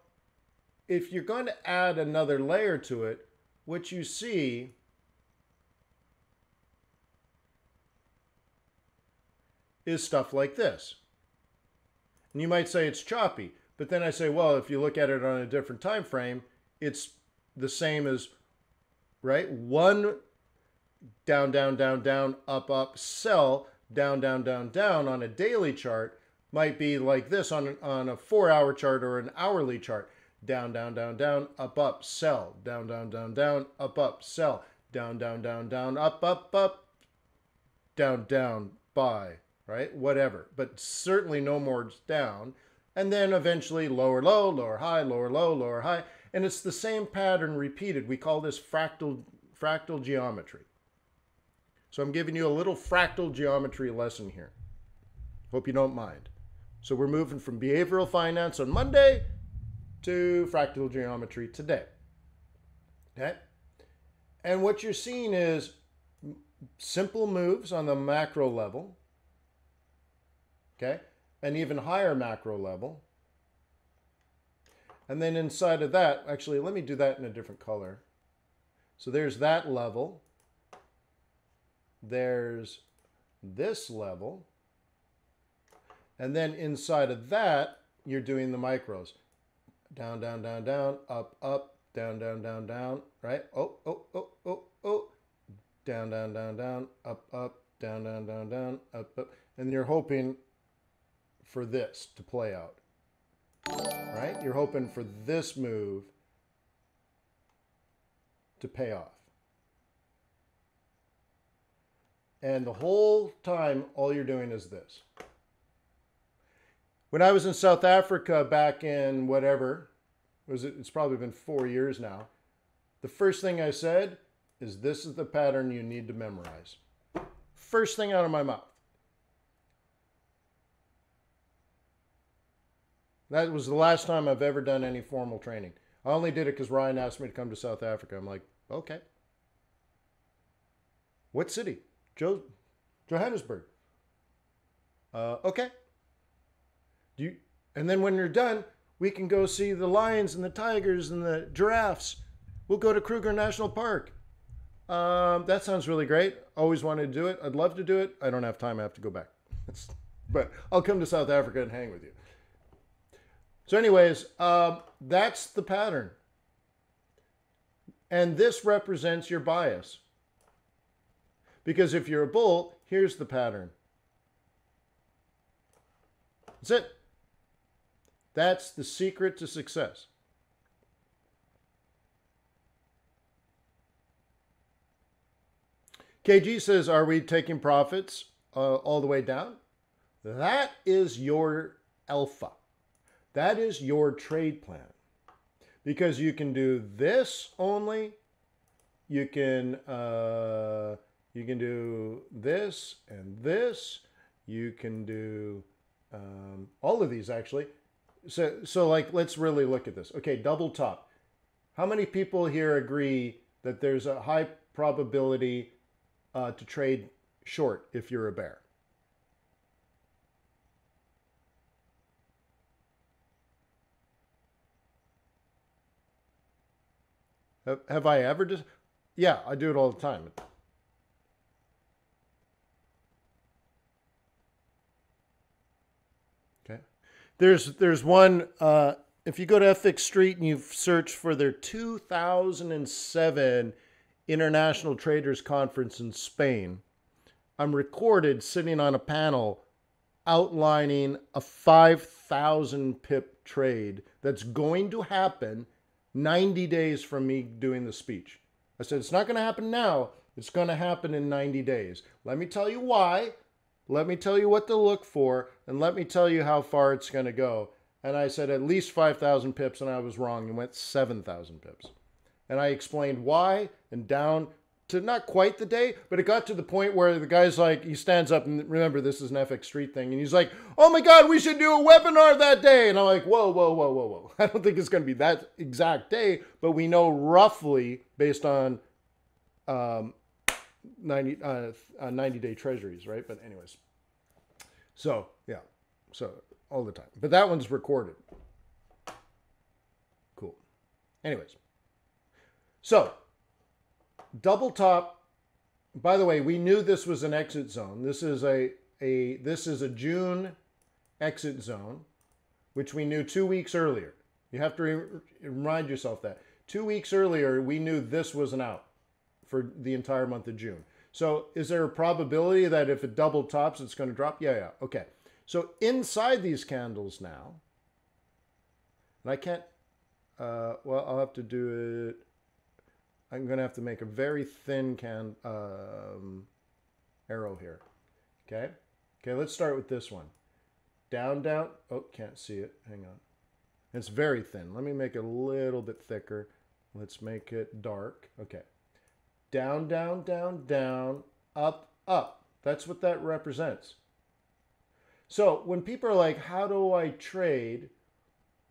if you're going to add another layer to it, what you see is stuff like this. And you might say it's choppy, but then I say, well, if you look at it on a different time frame, it's the same as right? One down, down, down, down, up, up, sell, down, down, down, down on a daily chart might be like this on, on a four hour chart or an hourly chart. Down, down, down, down, up, up, sell, down, down, down, down, up, up, sell, down, down, down, down, up, up, up, down, down, buy, right? Whatever, but certainly no more down. And then eventually lower, low, lower, high, lower, low, lower, high. And it's the same pattern repeated. We call this fractal, fractal geometry. So I'm giving you a little fractal geometry lesson here. Hope you don't mind. So we're moving from behavioral finance on Monday to fractal geometry today. Okay? And what you're seeing is simple moves on the macro level okay? An even higher macro level. And then inside of that, actually, let me do that in a different color. So there's that level. There's this level. And then inside of that, you're doing the micros. Down, down, down, down, up, up, down, down, down, down, right? Oh, oh, oh, oh, oh. Down, down, down, down, up, up, down, down, down, down, up, up. And you're hoping for this to play out. Right? You're hoping for this move to pay off. And the whole time, all you're doing is this. When I was in South Africa back in whatever, was it, it's probably been four years now, the first thing I said is this is the pattern you need to memorize. First thing out of my mouth. That was the last time I've ever done any formal training. I only did it because Ryan asked me to come to South Africa. I'm like, okay. What city? Jo- Johannesburg. Uh, okay. Do you, and then when you're done, we can go see the lions and the tigers and the giraffes. We'll go to Kruger National Park. Um, that sounds really great. Always wanted to do it. I'd love to do it. I don't have time. I have to go back. *laughs* but I'll come to South Africa and hang with you. So, anyways, um, that's the pattern. And this represents your bias. Because if you're a bull, here's the pattern. That's it. That's the secret to success. KG says, Are we taking profits uh, all the way down? That is your alpha. That is your trade plan. Because you can do this only. You can uh, you can do this and this. You can do um, all of these actually. So so like let's really look at this. Okay, double top. How many people here agree that there's a high probability uh, to trade short if you're a bear? Have, have I ever just? Yeah, I do it all the time. Okay. There's there's one. Uh, if you go to FX Street and you search for their 2007 International Traders Conference in Spain, I'm recorded sitting on a panel outlining a 5,000 pip trade that's going to happen 90 days from me doing the speech. I said, it's not going to happen now. It's going to happen in 90 days. Let me tell you why. Let me tell you what to look for. And let me tell you how far it's going to go. And I said at least 5,000 pips, and I was wrong and went 7,000 pips. And I explained why and down to not quite the day, but it got to the point where the guy's like, he stands up and remember this is an FX Street thing, and he's like, "Oh my God, we should do a webinar that day." And I'm like, "Whoa, whoa, whoa, whoa, whoa! *laughs* I don't think it's going to be that exact day, but we know roughly based on um, 90 uh, uh, 90 day treasuries, right?" But anyways, so yeah, so all the time, but that one's recorded. Cool. Anyways, so double top. By the way, we knew this was an exit zone. This is a, a this is a June exit zone, which we knew two weeks earlier. You have to re remind yourself that two weeks earlier we knew this was an out for the entire month of June. So is there a probability that if it double tops, it's going to drop? Yeah, yeah. Okay. So inside these candles now, and I can't. Uh, well, I'll have to do it I'm going to have to make a very thin can um, arrow here. Okay. Okay, let's start with this one. Down, down. Oh, can't see it. Hang on. It's very thin. Let me make it a little bit thicker. Let's make it dark. Okay. Down, down, down, down, up, up. That's what that represents. So when people are like, how do I trade?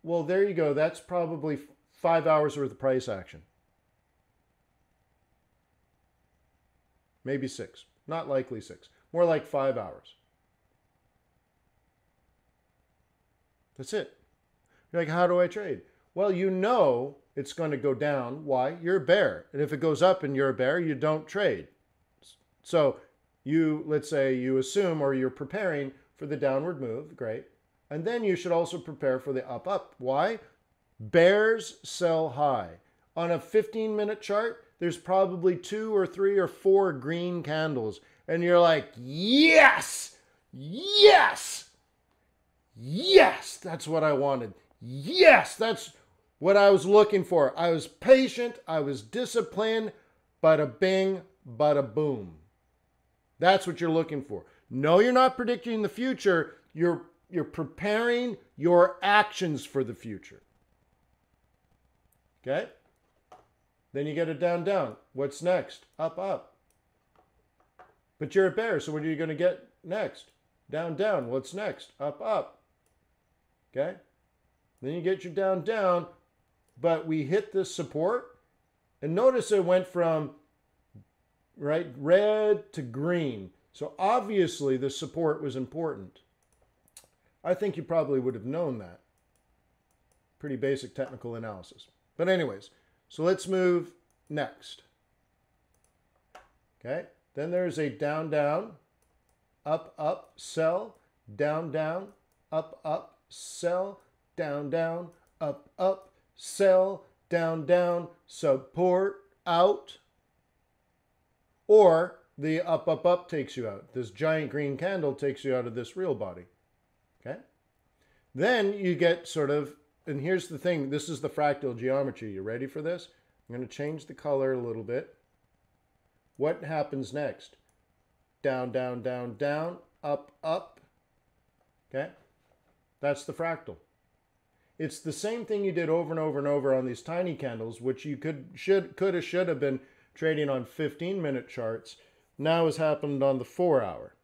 Well, there you go. That's probably five hours worth of price action. Maybe six. Not likely six. More like five hours. That's it. You're like, how do I trade? Well, you know it's going to go down. Why? You're a bear. And if it goes up and you're a bear, you don't trade. So you, let's say you assume or you're preparing for the downward move. Great. And then you should also prepare for the up, up. Why? Bears sell high. On a 15 minute chart, there's probably two or three or four green candles. And you're like, yes, yes, yes, that's what I wanted. Yes, that's what I was looking for. I was patient, I was disciplined, bada bing, bada boom. That's what you're looking for. No, you're not predicting the future. You're you're preparing your actions for the future. Okay? Then you get a down, down. What's next? Up, up. But you're a bear, so what are you going to get next? Down, down. What's next? Up, up. Okay? Then you get your down, down. But we hit this support. And notice it went from right red to green. So obviously the support was important. I think you probably would have known that. Pretty basic technical analysis. But anyways, so let's move next. Okay, then there's a down, down, up, up, sell, down, down, up, up, sell, down, down, up, up, sell, down, down, support, out. Or the up, up, up takes you out. This giant green candle takes you out of this real body. Okay? Then you get sort of, and here's the thing this is the fractal geometry. You ready for this? I'm going to change the color a little bit. What happens next? Down, down, down, down, up, up. Okay? That's the fractal. It's the same thing you did over and over and over on these tiny candles, which you could, should, could have, should have been trading on 15 minute charts. Now has happened on the four hour.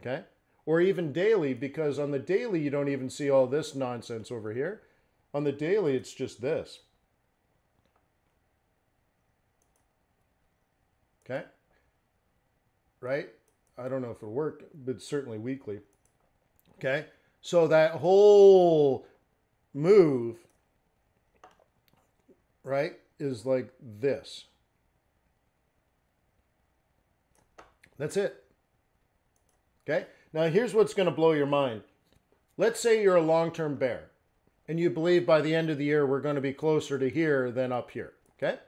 Okay? Or even daily, because on the daily, you don't even see all this nonsense over here. On the daily, it's just this. Okay? Right? I don't know if it'll work, but certainly weekly. Okay? So that whole move, right, is like this. That's it. Okay? Now, here's what's going to blow your mind. Let's say you're a long term bear and you believe by the end of the year we're going to be closer to here than up here. Okay?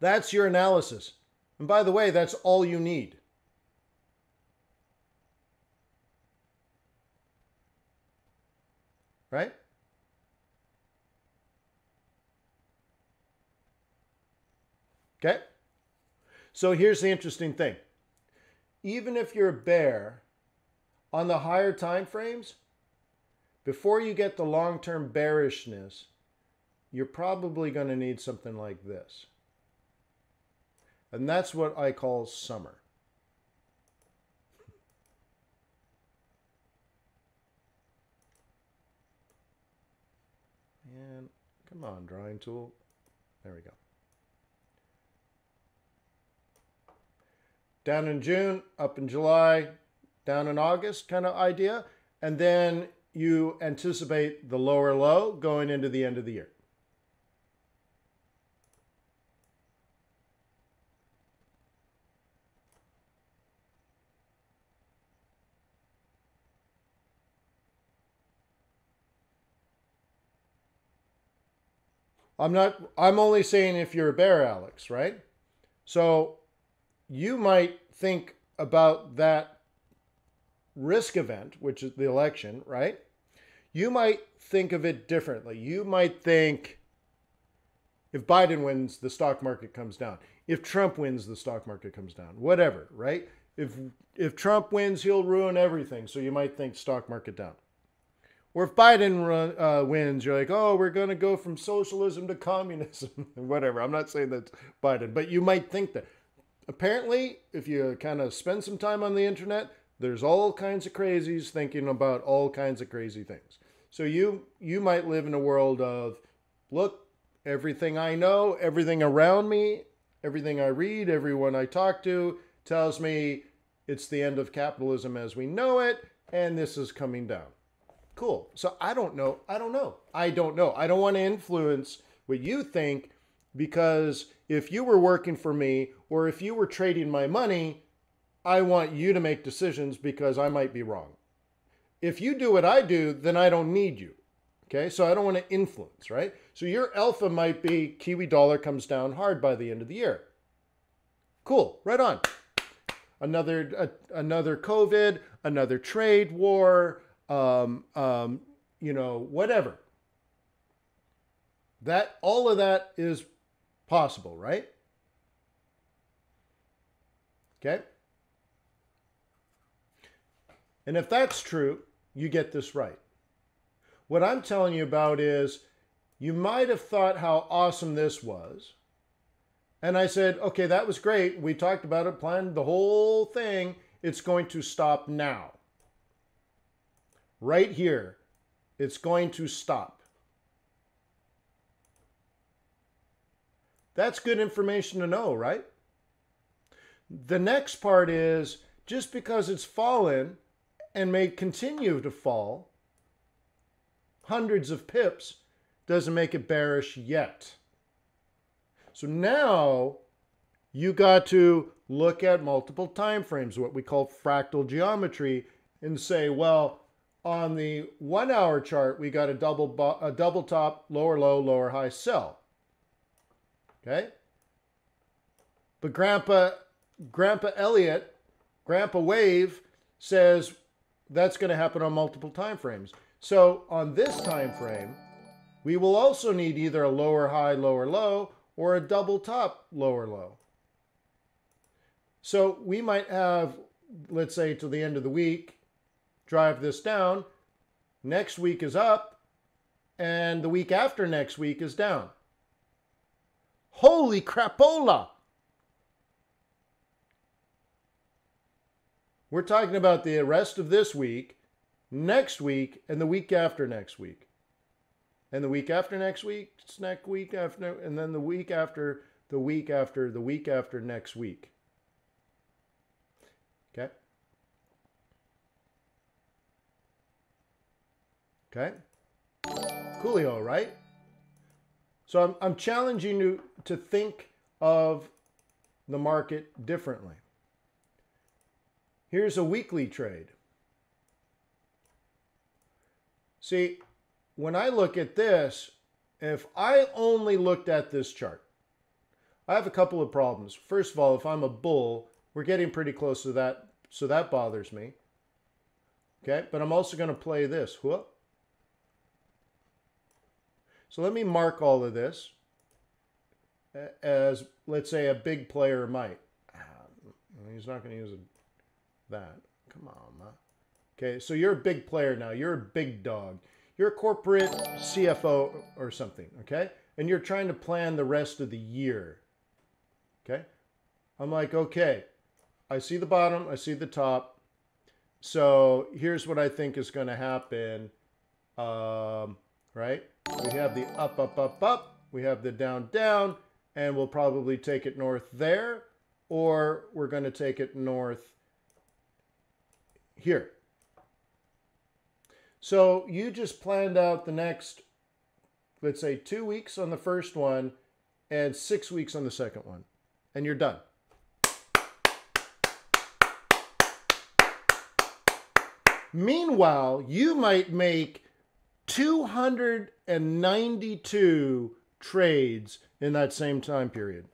That's your analysis. And by the way, that's all you need. Right? Okay? So here's the interesting thing. Even if you're a bear on the higher time frames, before you get the long-term bearishness, you're probably going to need something like this. And that's what I call summer. And come on, drawing tool. There we go. Down in June, up in July, down in August kind of idea. And then you anticipate the lower low going into the end of the year. I'm not I'm only saying if you're a bear, Alex, right? So you might think about that risk event, which is the election, right? You might think of it differently. You might think if Biden wins, the stock market comes down. If Trump wins, the stock market comes down. Whatever, right? If if Trump wins, he'll ruin everything. So you might think stock market down. Or if Biden run, uh, wins, you're like, oh, we're going to go from socialism to communism, *laughs* whatever. I'm not saying that's Biden, but you might think that. Apparently, if you kind of spend some time on the internet, there's all kinds of crazies thinking about all kinds of crazy things. So you you might live in a world of, look, everything I know, everything around me, everything I read, everyone I talk to tells me it's the end of capitalism as we know it, and this is coming down. Cool. So I don't know. I don't know. I don't know. I don't want to influence what you think because if you were working for me or if you were trading my money, I want you to make decisions because I might be wrong. If you do what I do, then I don't need you. Okay, so I don't want to influence, right? So your alpha might be Kiwi dollar comes down hard by the end of the year. Cool, right on. Another uh, another COVID, another trade war, um, um, you know, whatever. That all of that is possible, right? Okay. And if that's true, you get this right. What I'm telling you about is you might have thought how awesome this was. And I said, okay, that was great. We talked about it, planned the whole thing. It's going to stop now right here, it's going to stop. That's good information to know, right? The next part is just because it's fallen and may continue to fall hundreds of pips doesn't make it bearish yet. So now you got to look at multiple time frames, what we call fractal geometry, and say, well, on the one hour chart, we got a double, a double top, lower low, lower high sell. Okay. But Grandpa, Grandpa Elliott, Grandpa Wave says that's going to happen on multiple time frames. So on this time frame, we will also need either a lower high, lower low, or a double top, lower low. So we might have, let's say, till the end of the week, drive this down. Next week is up, and the week after next week is down. Holy crapola! We're talking about the rest of this week, next week, and the week after next week. And the week after next week, next week after, and then the week after, the week after, the week after next week. Okay? Okay? Coolio, right? So I'm, I'm challenging you to think of the market differently. Here's a weekly trade. See, when I look at this, if I only looked at this chart, I have a couple of problems. First of all, if I'm a bull, we're getting pretty close to that, so that bothers me. Okay, but I'm also going to play this. Whoop. So let me mark all of this as, let's say, a big player might. Ah, he's not going to use that. Come on. Okay, so you're a big player now. You're a big dog. You're a corporate CFO or something, okay? And you're trying to plan the rest of the year, okay? I'm like, okay, I see the bottom, I see the top. So here's what I think is going to happen, um, right? We have the up, up, up, up. We have the down, down. And we'll probably take it north there. Or we're going to take it north here. So you just planned out the next, let's say, two weeks on the first one and six weeks on the second one. And you're done. Meanwhile, you might make 292 trades in that same time period.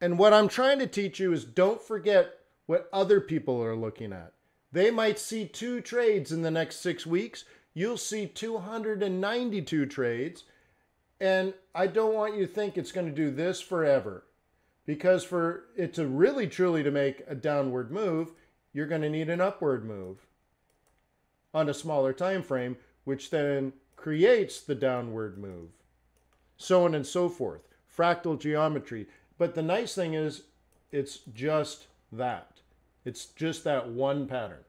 And what I'm trying to teach you is don't forget what other people are looking at. They might see two trades in the next six weeks. You'll see 292 trades. And I don't want you to think it's going to do this forever. Because for it to really truly to make a downward move, you're going to need an upward move on a smaller time frame which then creates the downward move. So on and so forth. Fractal geometry. But the nice thing is, it's just that. It's just that one pattern.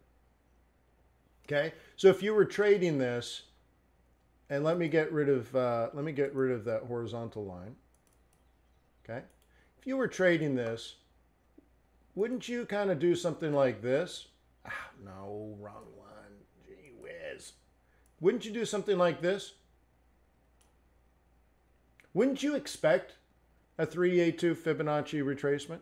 Okay? So if you were trading this, and let me get rid of uh, let me get rid of that horizontal line. Okay? If you were trading this, wouldn't you kind of do something like this? Ah, no, wrong one. Gee whiz. wouldn't you do something like this? Wouldn't you expect a 382 Fibonacci retracement?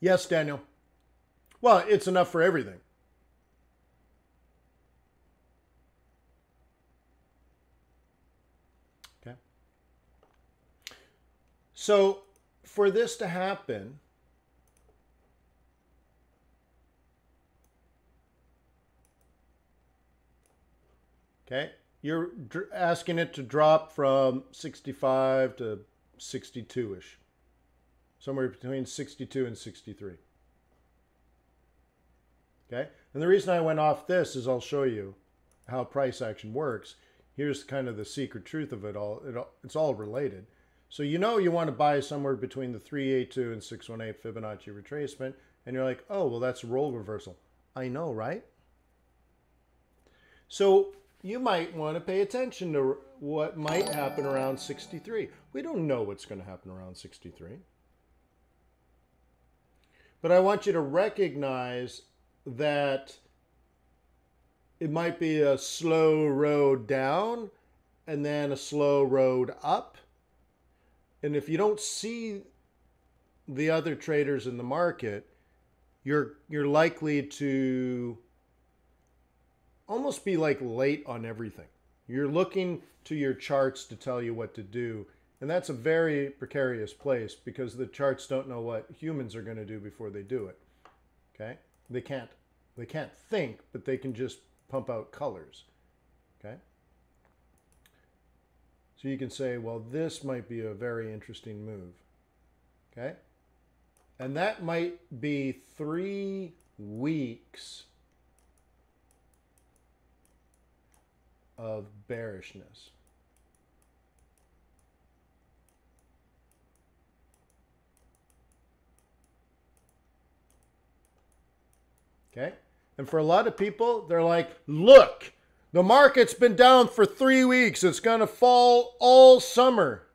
Yes, Daniel. Well, it's enough for everything. Okay. So for this to happen, okay, you're asking it to drop from 65 to 62-ish. Somewhere between 62 and 63. Okay? And the reason I went off this is I'll show you how price action works. Here's kind of the secret truth of it all. It it's all related. So you know you want to buy somewhere between the 382 and 618 Fibonacci retracement, and you're like, oh, well, that's role reversal. I know, right? So you might want to pay attention to what might happen around 63. We don't know what's going to happen around 63. But I want you to recognize that it might be a slow road down and then a slow road up and if you don't see the other traders in the market, you're you're likely to almost be like late on everything. You're looking to your charts to tell you what to do. And that's a very precarious place because the charts don't know what humans are going to do before they do it. Okay? They can't they can't think, but they can just pump out colors. Okay? So you can say, well, this might be a very interesting move. Okay? And that might be three weeks of bearishness. Okay? And for a lot of people, they're like, look, the market's been down for three weeks. It's going to fall all summer.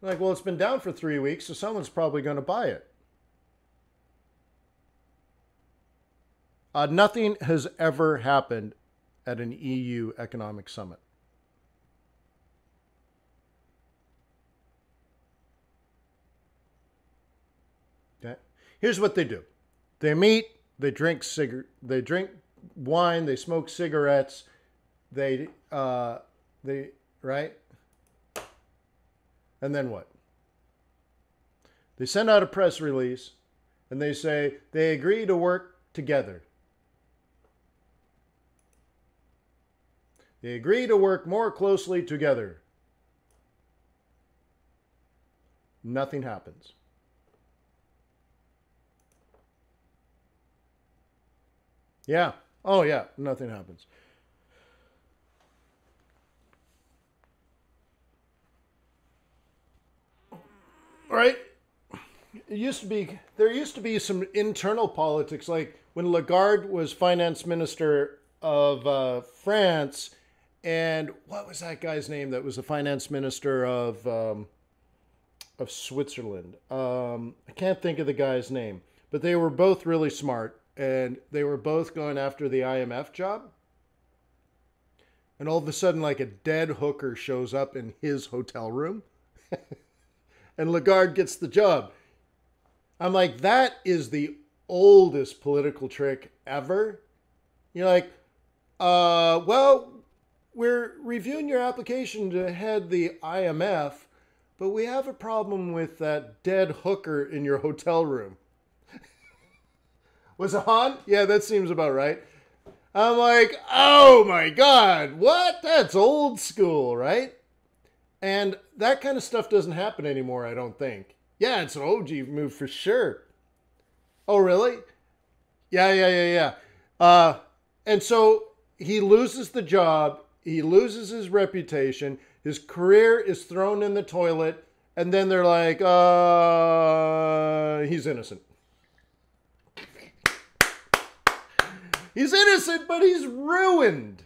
like, well, it's been down for three weeks, so someone's probably going to buy it. Uh, nothing has ever happened at an EU economic summit. Okay. Here's what they do. They meet, they drink cigar they drink wine, they smoke cigarettes, they uh they right? And then what? They send out a press release and they say they agree to work together. They agree to work more closely together. Nothing happens. Yeah. Oh, yeah. Nothing happens. Right? It used to be, there used to be some internal politics. Like when Lagarde was finance minister of uh, France, and what was that guy's name that was the finance minister of um, of Switzerland? Um, I can't think of the guy's name, but they were both really smart, and they were both going after the IMF job. And all of a sudden, like a dead hooker shows up in his hotel room, *laughs* and Lagarde gets the job. I'm like, that is the oldest political trick ever. You're like, uh, well, we're reviewing your application to head the IMF, but we have a problem with that dead hooker in your hotel room. Was it Han? Yeah, that seems about right. I'm like, oh my God, what? That's old school, right? And that kind of stuff doesn't happen anymore, I don't think. Yeah, it's an OG move for sure. Oh, really? Yeah, yeah, yeah, yeah. Uh, and so he loses the job he loses his reputation, his career is thrown in the toilet, and then they're like, uh, he's innocent. He's innocent, but he's ruined.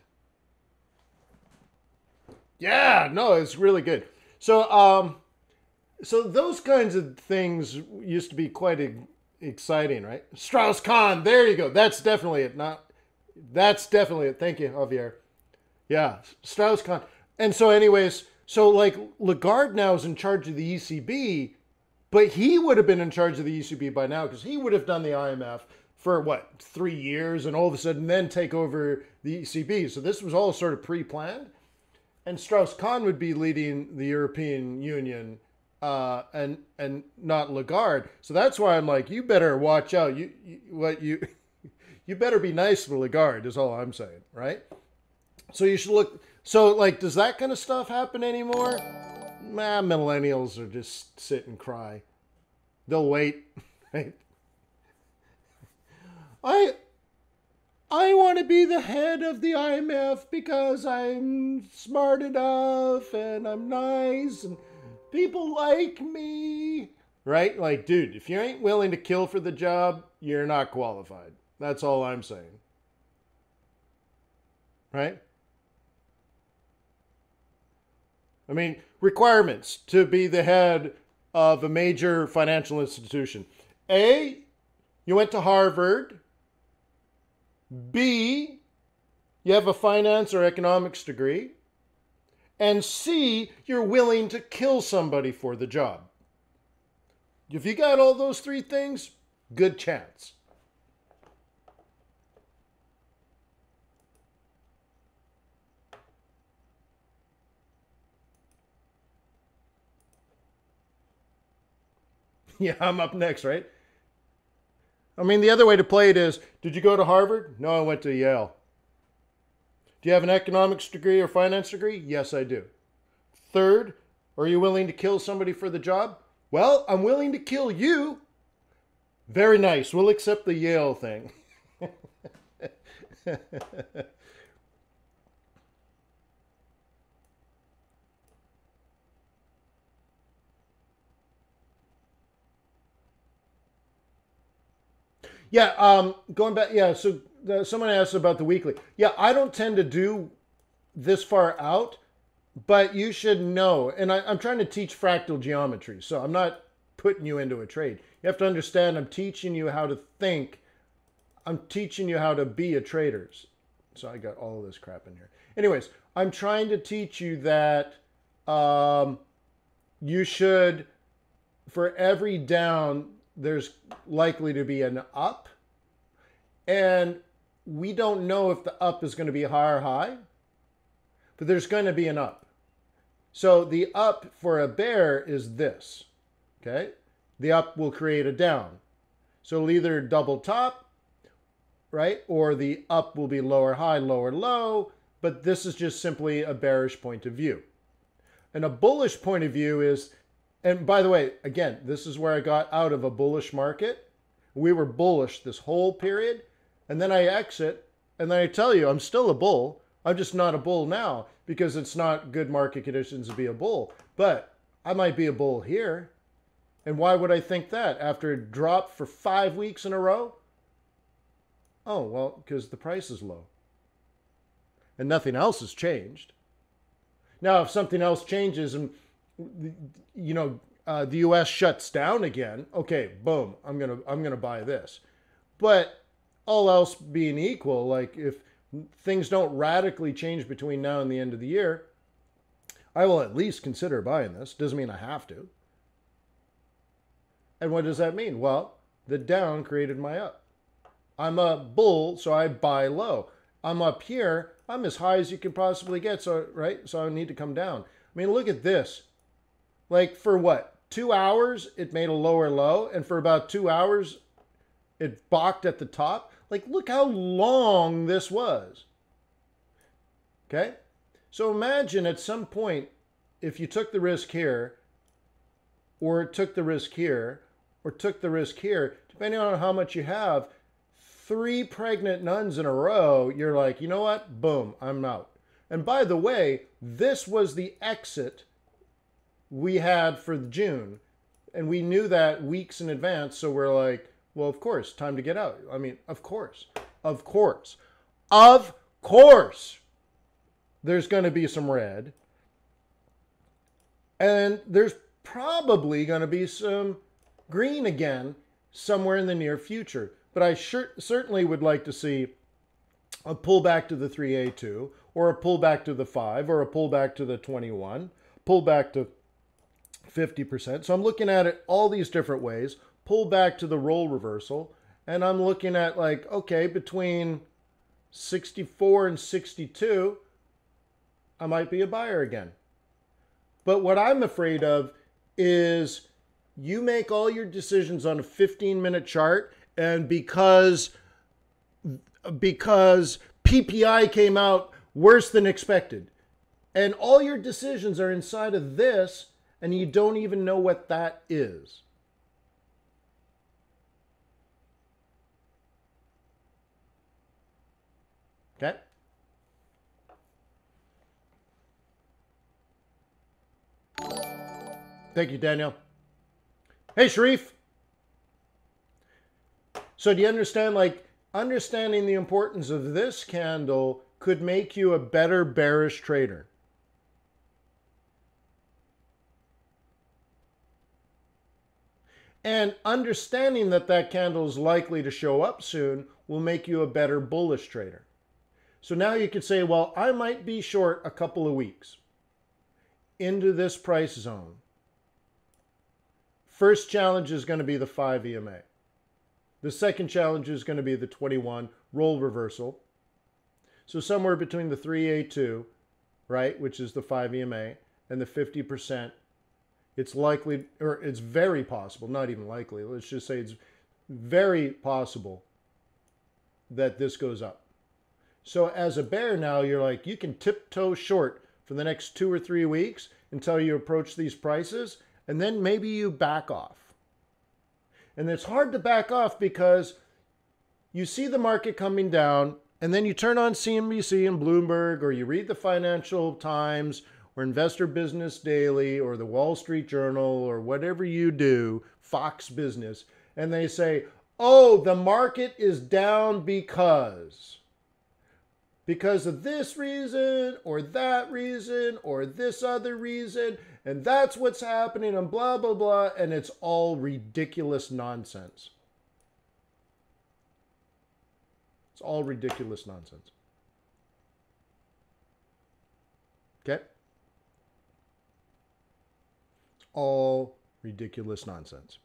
Yeah, no, it's really good. So, um, so those kinds of things used to be quite exciting, right? Strauss Kahn, there you go. That's definitely it. Not, that's definitely it. Thank you, Javier. Yeah, Strauss Kahn. And so, anyways, so like Lagarde now is in charge of the ECB, but he would have been in charge of the ECB by now because he would have done the IMF for what three years, and all of a sudden then take over the ECB. So this was all sort of pre-planned, and Strauss Kahn would be leading the European Union. Uh, and and not Lagarde, so that's why I'm like, you better watch out. You, you what you *laughs* you better be nice to Lagarde is all I'm saying, right? So you should look. So like, does that kind of stuff happen anymore? Nah, millennials are just sit and cry. They'll wait. *laughs* Right? I I want to be the head of the IMF because I'm smart enough and I'm nice and people like me. Right? Like, dude, if you ain't willing to kill for the job, you're not qualified. That's all I'm saying. Right? I mean, requirements to be the head of a major financial institution. A, you went to Harvard. B, you have a finance or economics degree, and C, you're willing to kill somebody for the job. If you got all those three things, good chance. *laughs* Yeah, I'm up next, right? I mean, the other way to play it is Did you go to Harvard? No, I went to Yale. Do you have an economics degree or finance degree? Yes, I do. Third, are you willing to kill somebody for the job? Well, I'm willing to kill you. Very nice. We'll accept the Yale thing. *laughs* Yeah, um, going back, yeah. So the, someone asked about the weekly. Yeah, I don't tend to do this far out, but you should know. And I, I'm trying to teach fractal geometry, so I'm not putting you into a trade. You have to understand. I'm teaching you how to think. I'm teaching you how to be a trader. So I got all this crap in here. Anyways, I'm trying to teach you that um, you should, for every down there's likely to be an up. And we don't know if the up is going to be high or high, but there's going to be an up. So the up for a bear is this, okay? The up will create a down. So it'll either double top, right? Or the up will be lower high, lower low, but this is just simply a bearish point of view. And a bullish point of view is and by the way, again, this is where I got out of a bullish market. We were bullish this whole period. And then I exit. And then I tell you, I'm still a bull. I'm just not a bull now because it's not good market conditions to be a bull. But I might be a bull here. And why would I think that after it dropped for five weeks in a row? Oh, well, because the price is low. And nothing else has changed. Now, if something else changes and you know, uh, the U.S. shuts down again, okay, boom, I'm gonna I'm gonna buy this. But all else being equal, like if things don't radically change between now and the end of the year, I will at least consider buying this. Doesn't mean I have to. And what does that mean? Well, the down created my up. I'm a bull, so I buy low. I'm up here. I'm as high as you can possibly get, so right. So I need to come down. I mean, look at this. Like for what? Two hours, it made a lower low, and for about two hours, it balked at the top. Like, look how long this was. Okay? So imagine at some point, if you took the risk here, or took the risk here, or took the risk here, depending on how much you have, three pregnant nuns in a row, you're like, you know what? Boom, I'm out. And by the way, this was the exit we had for June. And we knew that weeks in advance. So we're like, well, of course, time to get out. I mean, of course, of course, of course, there's going to be some red. And there's probably going to be some green again somewhere in the near future. But I sure, certainly would like to see a pullback to the 382 or a pullback to the 5 or a pullback to the 21, pullback to 50%. So I'm looking at it all these different ways, pull back to the role reversal, and I'm looking at like, okay, between 64 and 62, I might be a buyer again. But what I'm afraid of is you make all your decisions on a 15 minute chart and because because PPI came out worse than expected and all your decisions are inside of this and you don't even know what that is. Okay? Thank you, Daniel. Hey, Sharif. So, do you understand? Like, understanding the importance of this candle could make you a better bearish trader. And understanding that that candle is likely to show up soon will make you a better bullish trader. So now you could say, well, I might be short a couple of weeks into this price zone. First challenge is going to be the 5 EMA. The second challenge is going to be the 21 role reversal. So somewhere between the 382, right, which is the 5 EMA, and the 50% it's likely, or it's very possible, not even likely, let's just say it's very possible that this goes up. So as a bear now, you're like, you can tiptoe short for the next two or three weeks until you approach these prices, and then maybe you back off. And it's hard to back off because you see the market coming down, and then you turn on CNBC and Bloomberg, or you read the Financial Times, or Investor Business Daily, or the Wall Street Journal, or whatever you do, Fox Business, and they say, oh, the market is down because because of this reason or that reason or this other reason and that's what's happening and blah blah blah and it's all ridiculous nonsense. It's all ridiculous nonsense. Okay it's all ridiculous nonsense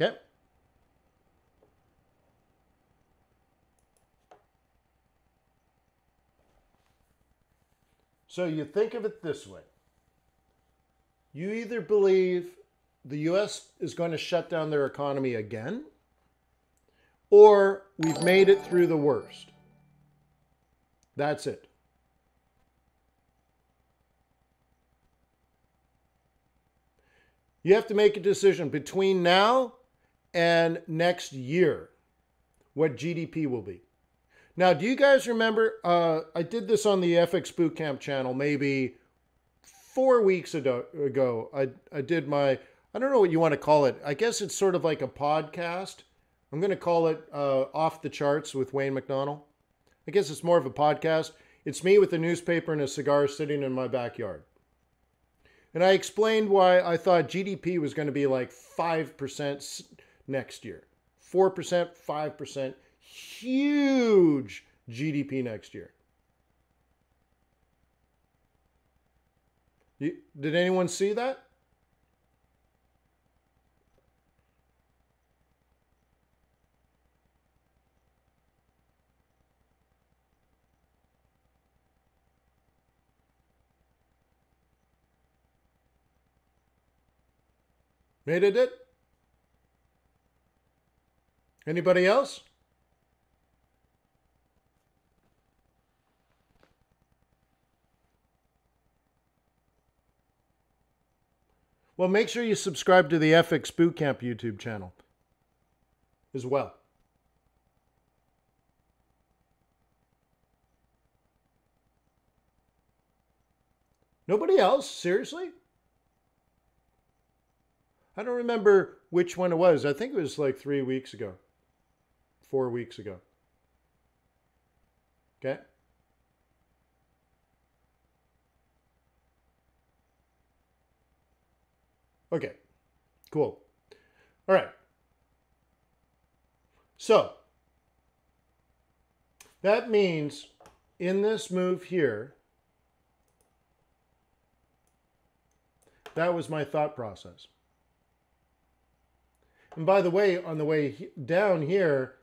Okay. So you think of it this way. You either believe the US is going to shut down their economy again, or we've made it through the worst. That's it. You have to make a decision between now and next year what GDP will be. Now, do you guys remember? Uh, I did this on the FX Bootcamp channel maybe four weeks ago. I, I did my, I don't know what you want to call it. I guess it's sort of like a podcast. I'm going to call it uh, Off the Charts with Wayne McDonell. I guess it's more of a podcast. It's me with a newspaper and a cigar sitting in my backyard. And I explained why I thought GDP was going to be like 5% next year. 4%, 5%, huge GDP next year. Did anyone see that? Made it? Anybody else? Well, make sure you subscribe to the FX Bootcamp YouTube channel as well. Nobody else? Seriously? I don't remember which one it was. I think it was like three weeks ago, four weeks ago. Okay. Okay, cool. All right. So that means in this move here, that was my thought process. And by the way, on the way down here,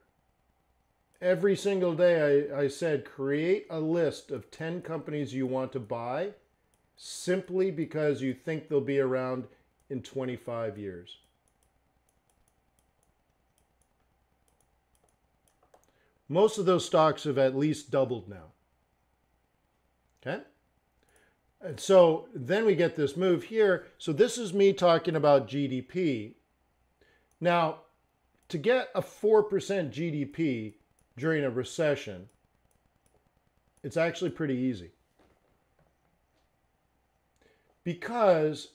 every single day I, I said create a list of 10 companies you want to buy simply because you think they'll be around in 25 years. Most of those stocks have at least doubled now. Okay? And so then we get this move here. So this is me talking about GDP. Now, to get a 4% GDP during a recession, it's actually pretty easy. Because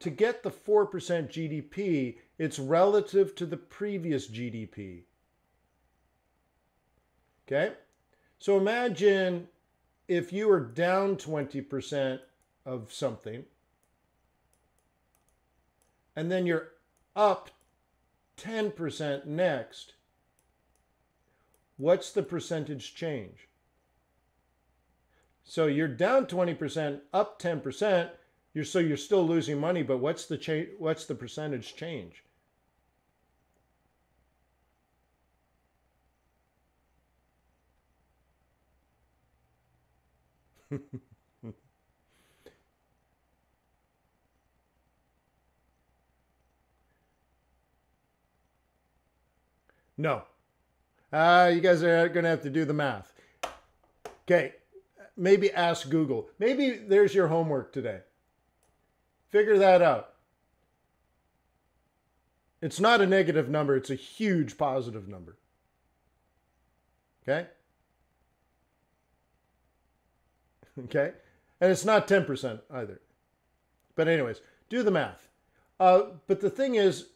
to get the 4% GDP, it's relative to the previous GDP. Okay? So imagine if you were down 20% of something, and then you're up 10% next, what's the percentage change? So you're down 20%, up 10%, you're so you're still losing money, but what's the cha- what's the percentage change? *laughs* no. Uh, you guys are going to have to do the math. Okay, maybe ask Google. Maybe there's your homework today. Figure that out. It's not a negative number, it's a huge positive number. Okay? *laughs* Okay? And it's not 10% either. But, anyways, do the math. Uh, but the thing is,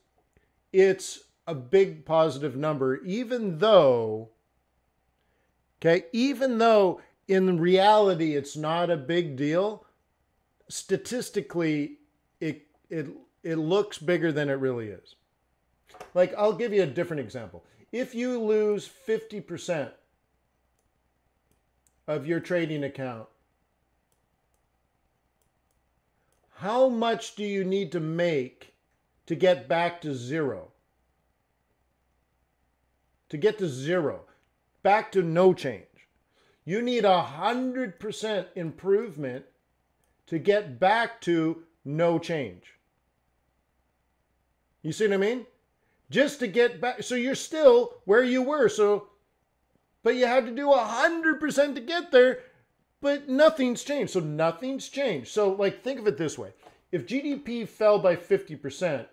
it's a big positive number, even though, okay, even though in reality it's not a big deal, statistically, it, it, it looks bigger than it really is. Like, I'll give you a different example. If you lose 50% of your trading account, how much do you need to make to get back to zero? To get to zero, back to no change. You need a 100% improvement to get back to no change. You see what I mean? just to get back. So you're still where you were. So, but you had to do a hundred percent to get there. But nothing's changed. So nothing's changed. So like think of it this way: if GDP fell by fifty percent,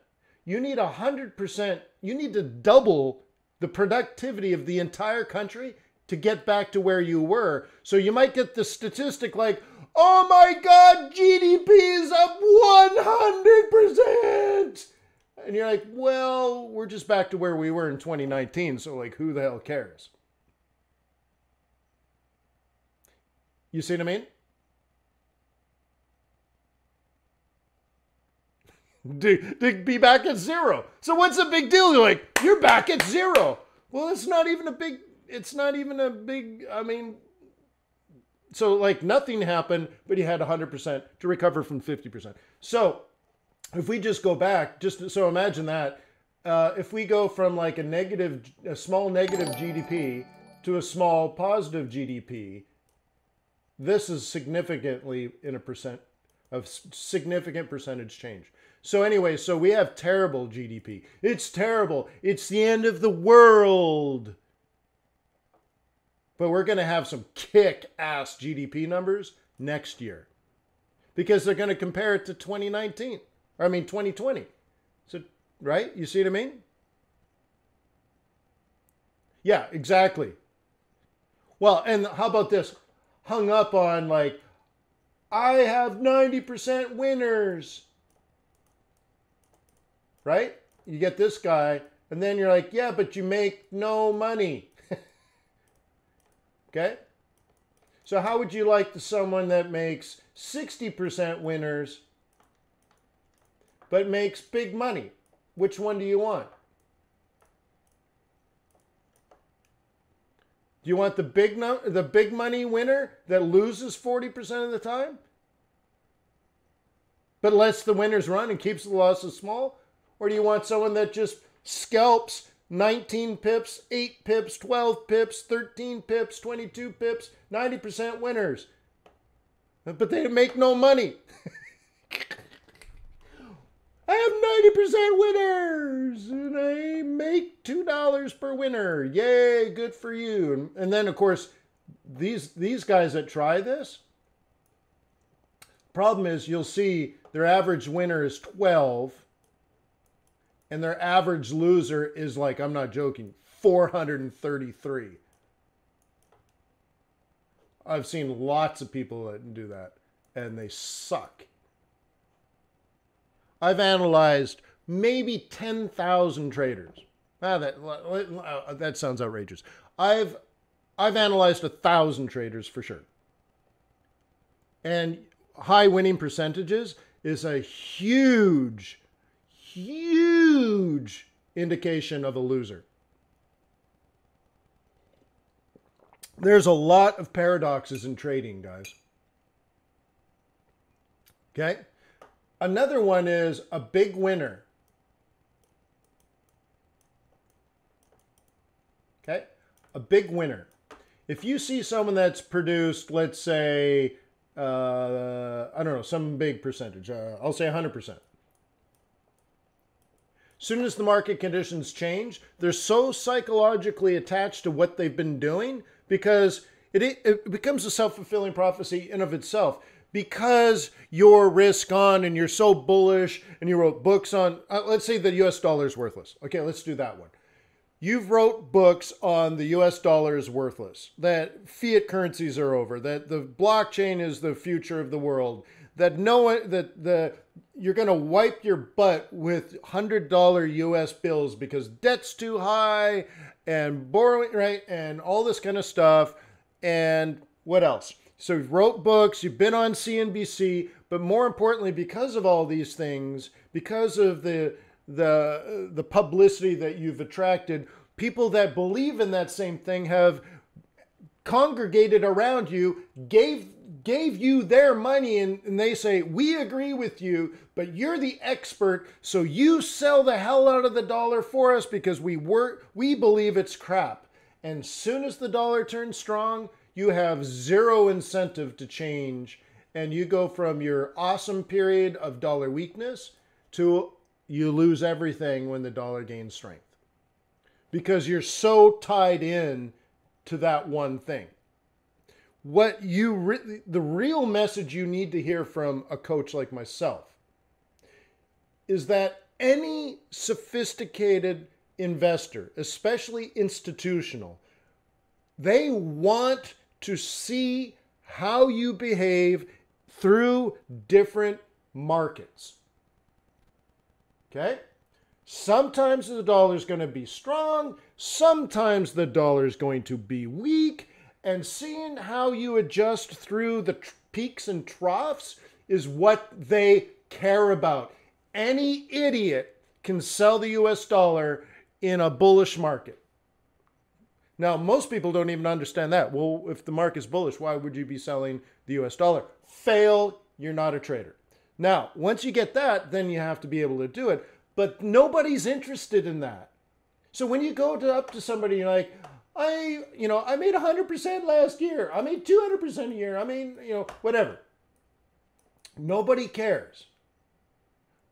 you need a hundred percent. You need to double the productivity of the entire country to get back to where you were. So you might get the statistic like, oh my God, GDP is up 100%. And you're like, well, we're just back to where we were in 2019. So, like, who the hell cares? You see what I mean? To, to be back at zero. So what's the big deal? You're like, you're back at zero. Well, it's not even a big, it's not even a big, I mean, so like nothing happened, but you had 100% to recover from 50%. So if we just go back, just so imagine that, uh, if we go from like a negative, a small negative GDP to a small positive GDP, this is significantly in a percent of significant percentage change. So anyway, so we have terrible GDP. It's terrible. It's the end of the world. But we're going to have some kick-ass GDP numbers next year because they're going to compare it to 2019. Or, I mean, 2020. So, right? You see what I mean? Yeah, exactly. Well, and how about this? Hung up on like, I have 90% winners. Right? You get this guy, and then you're like, yeah, but you make no money. *laughs* okay? So, how would you like to someone that makes 60% winners but makes big money. Which one do you want? Do you want the big no, the big money winner that loses 40% of the time? But lets the winners run and keeps the losses small? Or do you want someone that just scalps 19 pips, 8 pips, 12 pips, 13 pips, 22 pips, 90% winners? But they make no money. *laughs* I have 90% winners and I make $2 per winner. Yay, good for you. And, and then, of course, these, these guys that try this, problem is you'll see their average winner is 12 and their average loser is like, I'm not joking, 433. I've seen lots of people that do that and they suck. I've analyzed maybe 10,000 traders. Ah, that, uh, that sounds outrageous. I've, I've analyzed a thousand traders for sure. And high winning percentages is a huge, huge indication of a loser. There's a lot of paradoxes in trading, guys. Okay? Another one is a big winner. Okay? A big winner. If you see someone that's produced, let's say, uh, I don't know, some big percentage. Uh, I'll say 100%. Soon as the market conditions change, they're so psychologically attached to what they've been doing because it, it becomes a self fulfilling prophecy in of itself. Because you're risk on and you're so bullish and you wrote books on, uh, let's say the US dollar is worthless. Okay, let's do that one. You've wrote books on the US dollar is worthless, that fiat currencies are over, that the blockchain is the future of the world, that no one, that the you're going to wipe your butt with $100 US bills because debt's too high and borrowing, right? And all this kind of stuff. And what else? So you've wrote books, you've been on CNBC, but more importantly, because of all these things, because of the the the publicity that you've attracted, people that believe in that same thing have congregated around you, gave gave you their money and, and they say, We agree with you, but you're the expert, so you sell the hell out of the dollar for us because we work we believe it's crap. And soon as the dollar turns strong, you have zero incentive to change. And you go from your awesome period of dollar weakness to you lose everything when the dollar gains strength. Because you're so tied in to that one thing what you re- the real message you need to hear from a coach like myself is that any sophisticated investor, especially institutional, they want to see how you behave through different markets. Okay? Sometimes the dollar is going to be strong, sometimes the dollar is going to be weak, and seeing how you adjust through the peaks and troughs is what they care about. Any idiot can sell the US dollar in a bullish market. Now, most people don't even understand that. Well, if the market's bullish, why would you be selling the US dollar? Fail, you're not a trader. Now, once you get that, then you have to be able to do it. But nobody's interested in that. So when you go to, up to somebody, you're like, I, you know, I made 100% last year. I made 200% a year. I mean, you know, whatever. Nobody cares.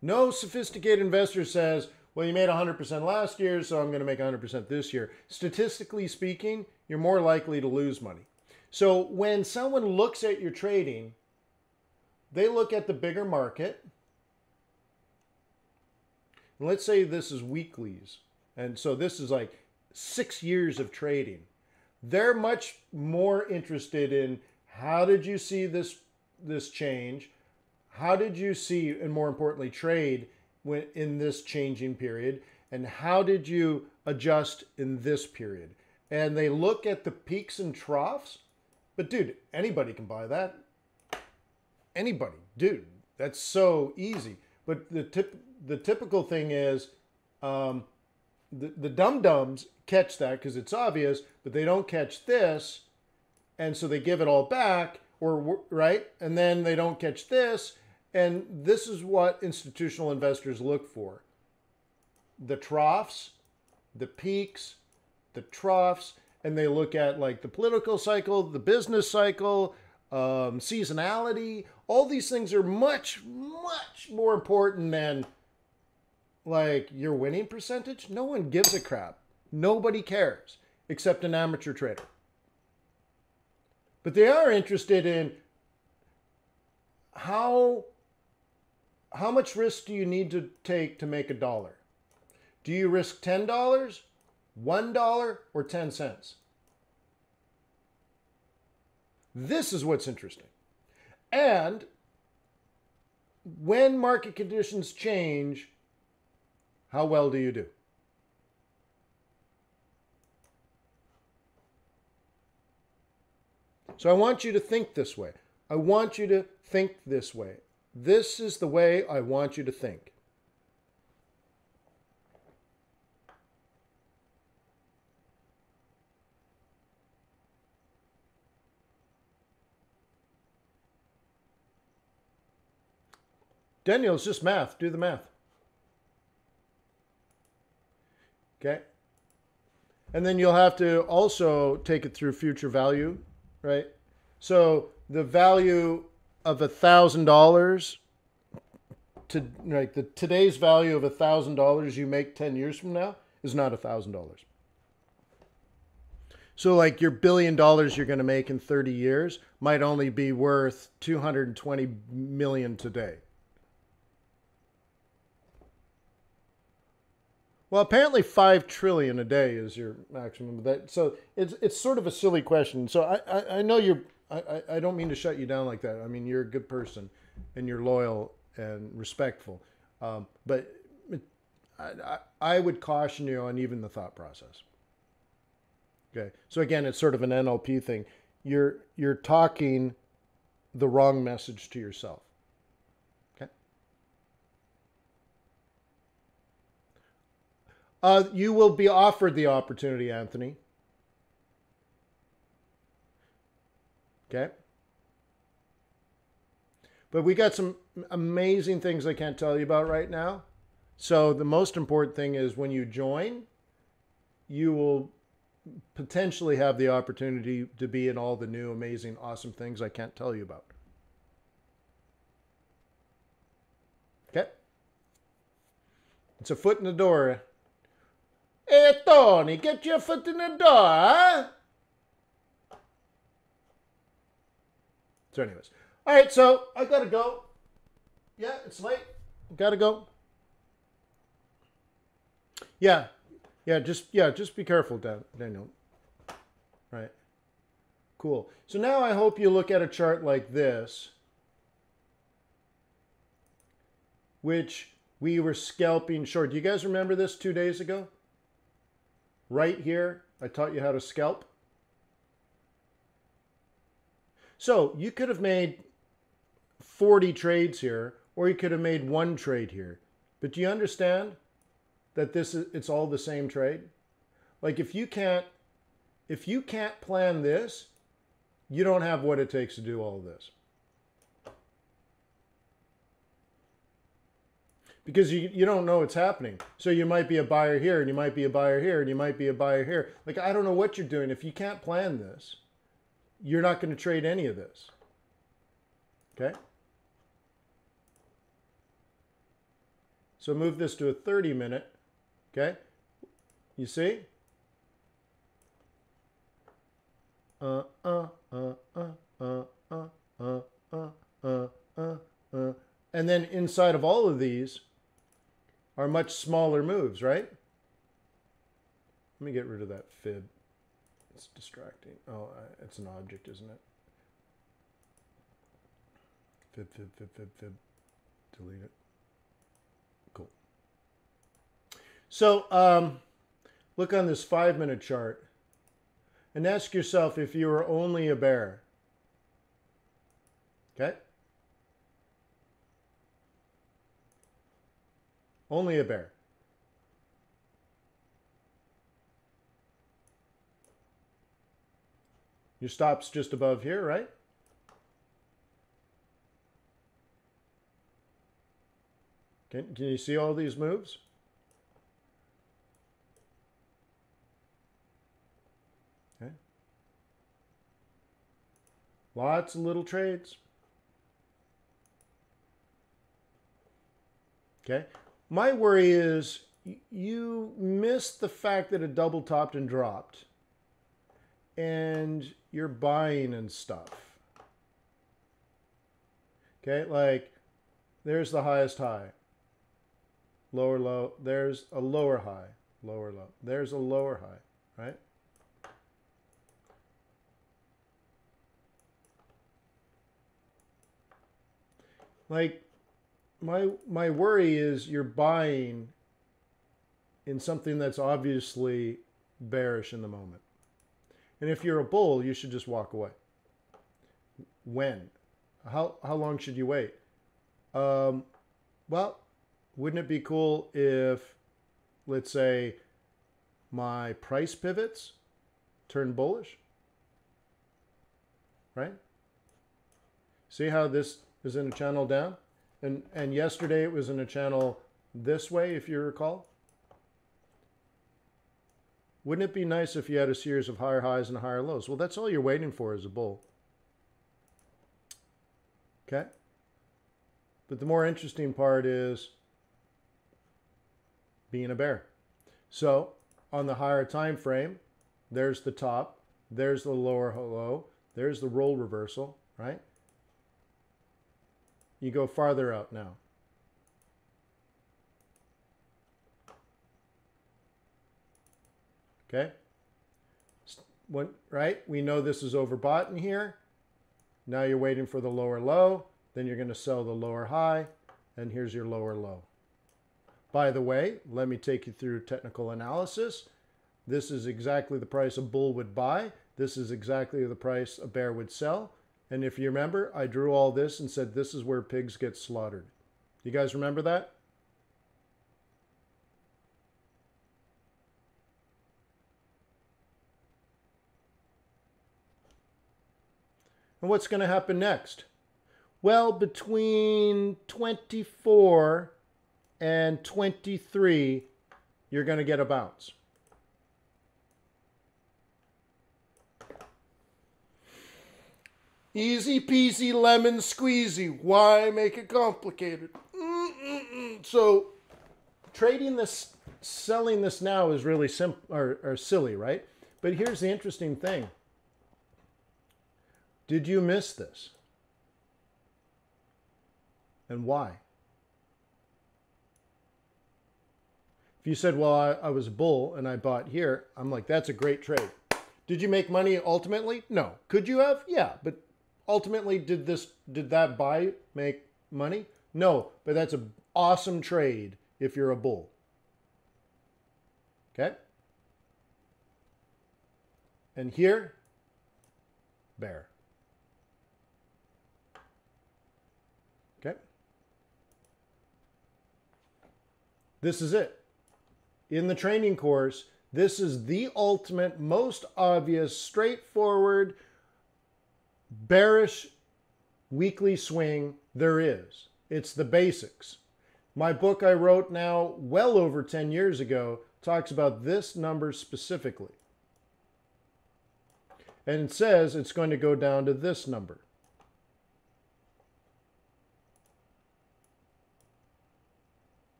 No sophisticated investor says, well, you made 100% last year, so I'm going to make 100% this year. Statistically speaking, you're more likely to lose money. So when someone looks at your trading, they look at the bigger market. Let's say this is weeklies. And so this is like six years of trading. They're much more interested in how did you see this this change? How did you see, and more importantly, trade when in this changing period? And how did you adjust in this period? And they look at the peaks and troughs. But dude, anybody can buy that. Anybody, dude. That's so easy. But the tip, the typical thing is, um, the, the dum dums catch that because it's obvious, but they don't catch this. And so they give it all back, or right? And then they don't catch this. And this is what institutional investors look for the troughs, the peaks, the troughs, and they look at like the political cycle, the business cycle, um, seasonality. All these things are much, much more important than like your winning percentage, no one gives a crap. Nobody cares except an amateur trader. But they are interested in how how much risk do you need to take to make a dollar? Do you risk $10, $1 or 10 cents? This is what's interesting. And when market conditions change, how well do you do? So I want you to think this way. I want you to think this way. This is the way I want you to think. Daniel, it's just math. Do the math. Okay. And then you'll have to also take it through future value, right? So the value of a thousand dollars to like the today's value of a thousand dollars you make 10 years from now is not a thousand dollars so like your billion dollars you're going to make in 30 years might only be worth 220 million today well apparently 5 trillion a day is your maximum that so it's it's sort of a silly question so i i, I know you're I, I don't mean to shut you down like that. I mean, you're a good person and you're loyal and respectful. Um, but I, I would caution you on even the thought process. Okay. So again, it's sort of an NLP thing. You're you're talking the wrong message to yourself. Uh, you will be offered the opportunity, Anthony. Okay. But we got some amazing things I can't tell you about right now. So the most important thing is when you join, you will potentially have the opportunity to be in all the new, amazing, awesome things I can't tell you about. Okay? It's a foot in the door. Hey, Tony, get your foot in the door, huh? So, anyways, all right. So I gotta go. Yeah, it's late. Gotta go. Yeah, yeah. Just yeah, just be careful, Daniel. Right. Cool. So now I hope you look at a chart like this, which we were scalping short. Do you guys remember this two days ago? Right here, I taught you how to scalp. So you could have made 40 trades here, or you could have made one trade here. But do you understand that this is it's all the same trade? Like if you can't if you can't plan this, you don't have what it takes to do all of this. Because you, you don't know what's happening. So you might be a buyer here, and you might be a buyer here, and you might be a buyer here. Like, I don't know what you're doing. If you can't plan this, you're not going to trade any of this. Okay? So move this to a 30 minute. Okay? You see? Uh, uh, uh, uh, uh, uh, uh, uh, uh, uh, uh. And then inside of all of these are much smaller moves, right? Let me get rid of that fib. It's distracting. Oh, it's an object, isn't it? Fib, fib, fib, fib, fib. Delete it. Cool. So, um, look on this five minute chart and ask yourself if you were only a bear. Okay? Only a bear. Your stop's just above here, right? Can, can you see all these moves? Okay. Lots of little trades. Okay. My worry is you missed the fact that it double topped and dropped and you're buying and stuff. Okay, like there's the highest high, lower low, there's a lower high, lower low, there's a lower high, right? Like my my worry is you're buying in something that's obviously bearish in the moment. And if you're a bull, you should just walk away. When? How, how long should you wait? Um, well, wouldn't it be cool if, let's say, my price pivots turn bullish? Right? See how this is in a channel down? And, and yesterday it was in a channel this way, if you recall. Wouldn't it be nice if you had a series of higher highs and higher lows? Well, that's all you're waiting for as a bull. Okay? But the more interesting part is being a bear. So on the higher time frame, there's the top, there's the lower low, there's the role reversal, right? You go farther out now. Okay? Right? We know this is overbought in here. Now you're waiting for the lower low. Then you're going to sell the lower high. And here's your lower low. By the way, let me take you through technical analysis. This is exactly the price a bull would buy. This is exactly the price a bear would sell. And if you remember, I drew all this and said this is where pigs get slaughtered. You guys remember that? And what's going to happen next? Well, between 24 and 23, you're going to get a bounce. Easy peasy lemon squeezy. Why make it complicated? Mm-mm-mm. So, trading this, selling this now is really simple or, or silly, right? But here's the interesting thing. Did you miss this? And why? If you said, well, I, I was a bull and I bought here, I'm like, that's a great trade. Did you make money ultimately? No. Could you have? Yeah. But ultimately, did this did that buy make money? No. But that's an awesome trade if you're a bull. Okay? And here, bear. Okay? This is it. In the training course, this is the ultimate, most obvious, straightforward, bearish weekly swing there is. It's the basics. My book I wrote now well over 10 years ago talks about this number specifically. And it says it's going to go down to this number.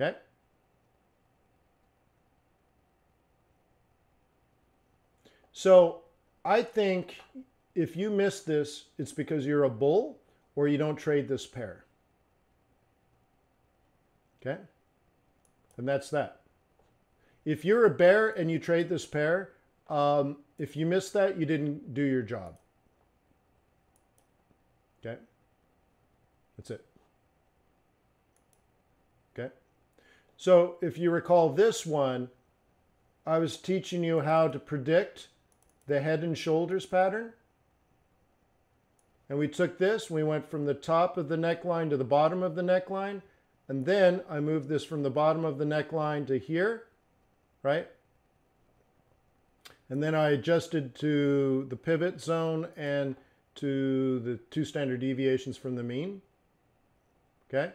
Okay? So I think if you miss this, it's because you're a bull or you don't trade this pair. Okay? And that's that. If you're a bear and you trade this pair, um, if you miss that, you didn't do your job. Okay? That's it. Okay? So if you recall this one, I was teaching you how to predict the head and shoulders pattern. And we took this, we went from the top of the neckline to the bottom of the neckline. And then I moved this from the bottom of the neckline to here, right? And then I adjusted to the pivot zone and to the two standard deviations from the mean. Okay?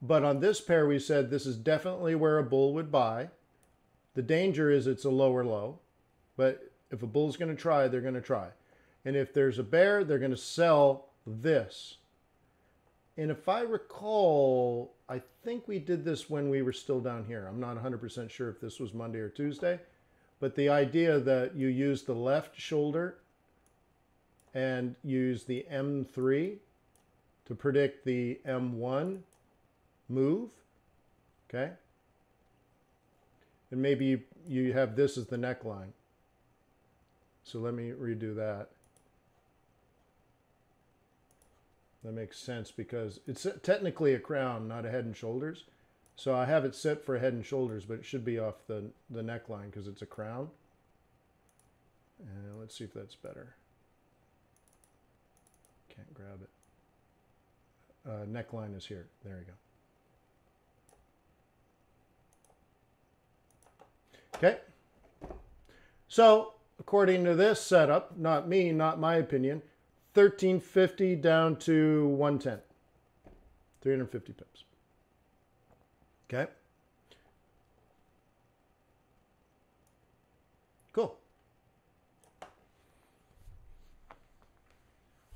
But on this pair, we said this is definitely where a bull would buy. The danger is it's a lower low, but if a bull's going to try, they're going to try. And if there's a bear, they're going to sell this. And if I recall, I think we did this when we were still down here. I'm not 100% sure if this was Monday or Tuesday. But the idea that you use the left shoulder and use the M3 to predict the M1 move, okay? And maybe you have this as the neckline. So let me redo that. That makes sense because it's technically a crown, not a head and shoulders. So I have it set for head and shoulders, but it should be off the, the neckline because it's a crown. And let's see if that's better. Can't grab it. Uh, neckline is here. There you go. Okay. So according to this setup, not me, not my opinion, 1350 down to 110. 350 pips. Okay. Cool.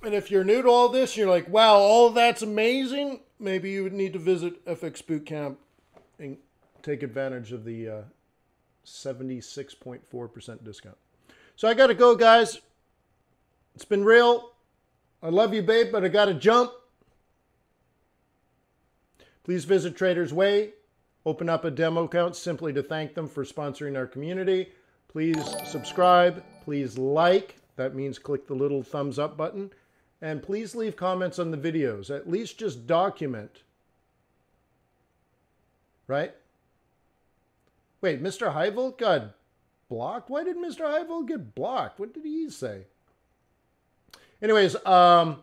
And if you're new to all this, you're like, wow, all that's amazing. Maybe you would need to visit FX Bootcamp and take advantage of the uh, 76.4% discount. So I got to go, guys. It's been real. I love you, babe, but I got to jump. Please visit Traders Way. Open up a demo account simply to thank them for sponsoring our community. Please subscribe. Please like. That means click the little thumbs up button. And please leave comments on the videos. At least just document. Right? Wait, Mr. Highvolt got blocked? Why did Mr. Highvolt get blocked? What did he say? Anyways, um,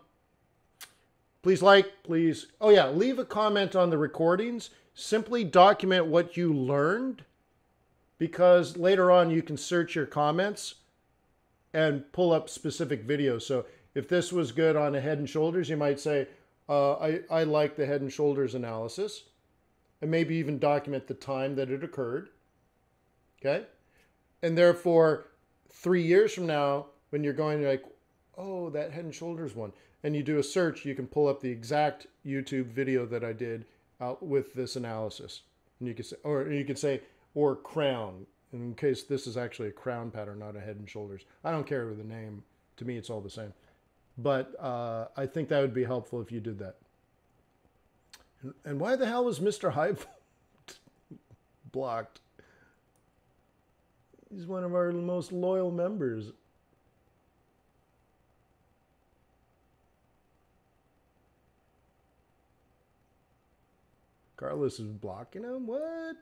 please like, please. Oh, yeah, leave a comment on the recordings. Simply document what you learned because later on you can search your comments and pull up specific videos. So if this was good on a head and shoulders, you might say, uh, I, I like the head and shoulders analysis and maybe even document the time that it occurred. Okay. And therefore, three years from now, when you're going like, oh, that head and shoulders one, and you do a search, you can pull up the exact YouTube video that I did out with this analysis. And you can say, or you can say, or crown, in case this is actually a crown pattern, not a head and shoulders. I don't care with the name. To me, it's all the same. But uh, I think that would be helpful if you did that. And, and why the hell was Mr. Hype *laughs* blocked? He's one of our most loyal members. Carlos is blocking him? What?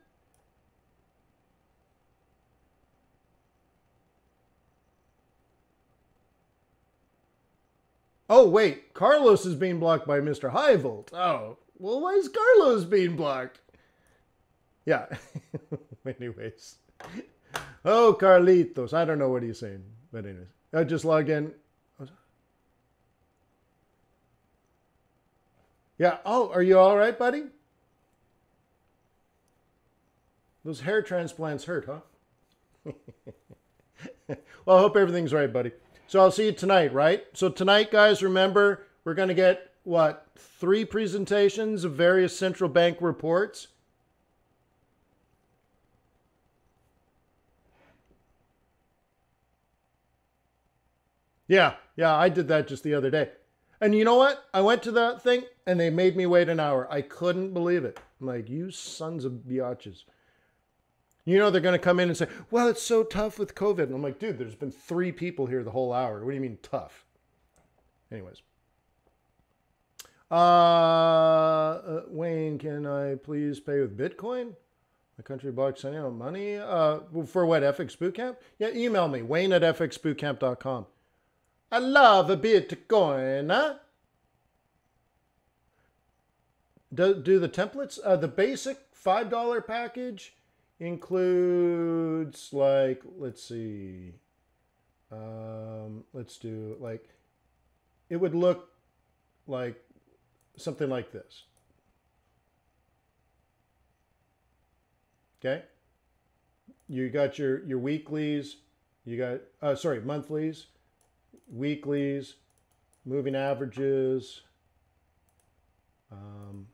Oh, wait. Carlos is being blocked by Mr. Highvolt. Oh, well, why is Carlos being blocked? Yeah. *laughs* Anyways. Oh, Carlitos. I don't know what he's saying. But anyways. I just log in. Yeah. Oh, are you all right, buddy? Those hair transplants hurt, huh? *laughs* well, I hope everything's right, buddy. So I'll see you tonight, right? So tonight, guys, remember, we're going to get, what, three presentations of various central bank reports. Yeah, yeah, I did that just the other day. And you know what? I went to that thing and they made me wait an hour. I couldn't believe it. I'm like, you sons of biatches. You know they're going to come in and say, "Well, it's so tough with COVID." And I'm like, "Dude, there's been 3 people here the whole hour. What do you mean tough?" Anyways. Uh, uh Wayne, can I please pay with Bitcoin? My country box sending out money. Uh, for what, FX Bootcamp? Yeah, email me, wayne at fxbootcamp.com. I love a Bitcoin, huh? Do, do the templates, uh, the basic $5 package includes like let's see um, let's do like it would look like something like this okay you got your your weeklies you got uh, sorry monthlies weeklies moving averages um,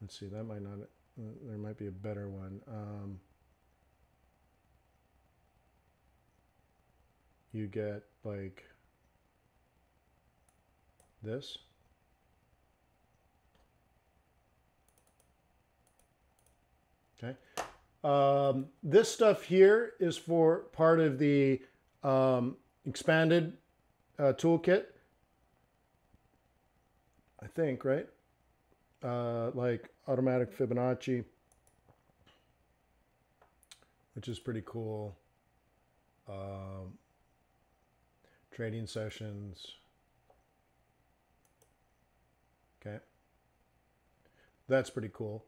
let's see that might not there might be a better one. Um, you get like this. Okay. Um, this stuff here is for part of the um, expanded uh, toolkit. I think, right? Uh, like automatic Fibonacci, which is pretty cool. Um, trading sessions. Okay. That's pretty cool.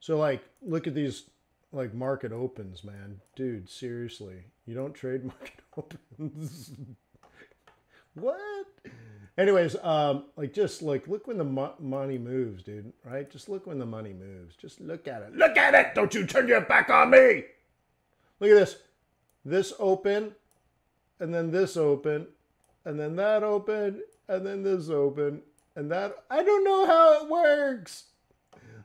So like, look at these like market opens, man. Dude, seriously. You don't trade *laughs* market opens. what? Anyways, um, like just like look when the mo- money moves, dude. Right? Just look when the money moves. Just look at it. Look at it. Don't you turn your back on me. Look at this. This open, and then this open, and then that open, and then this open, and that. I don't know how it works.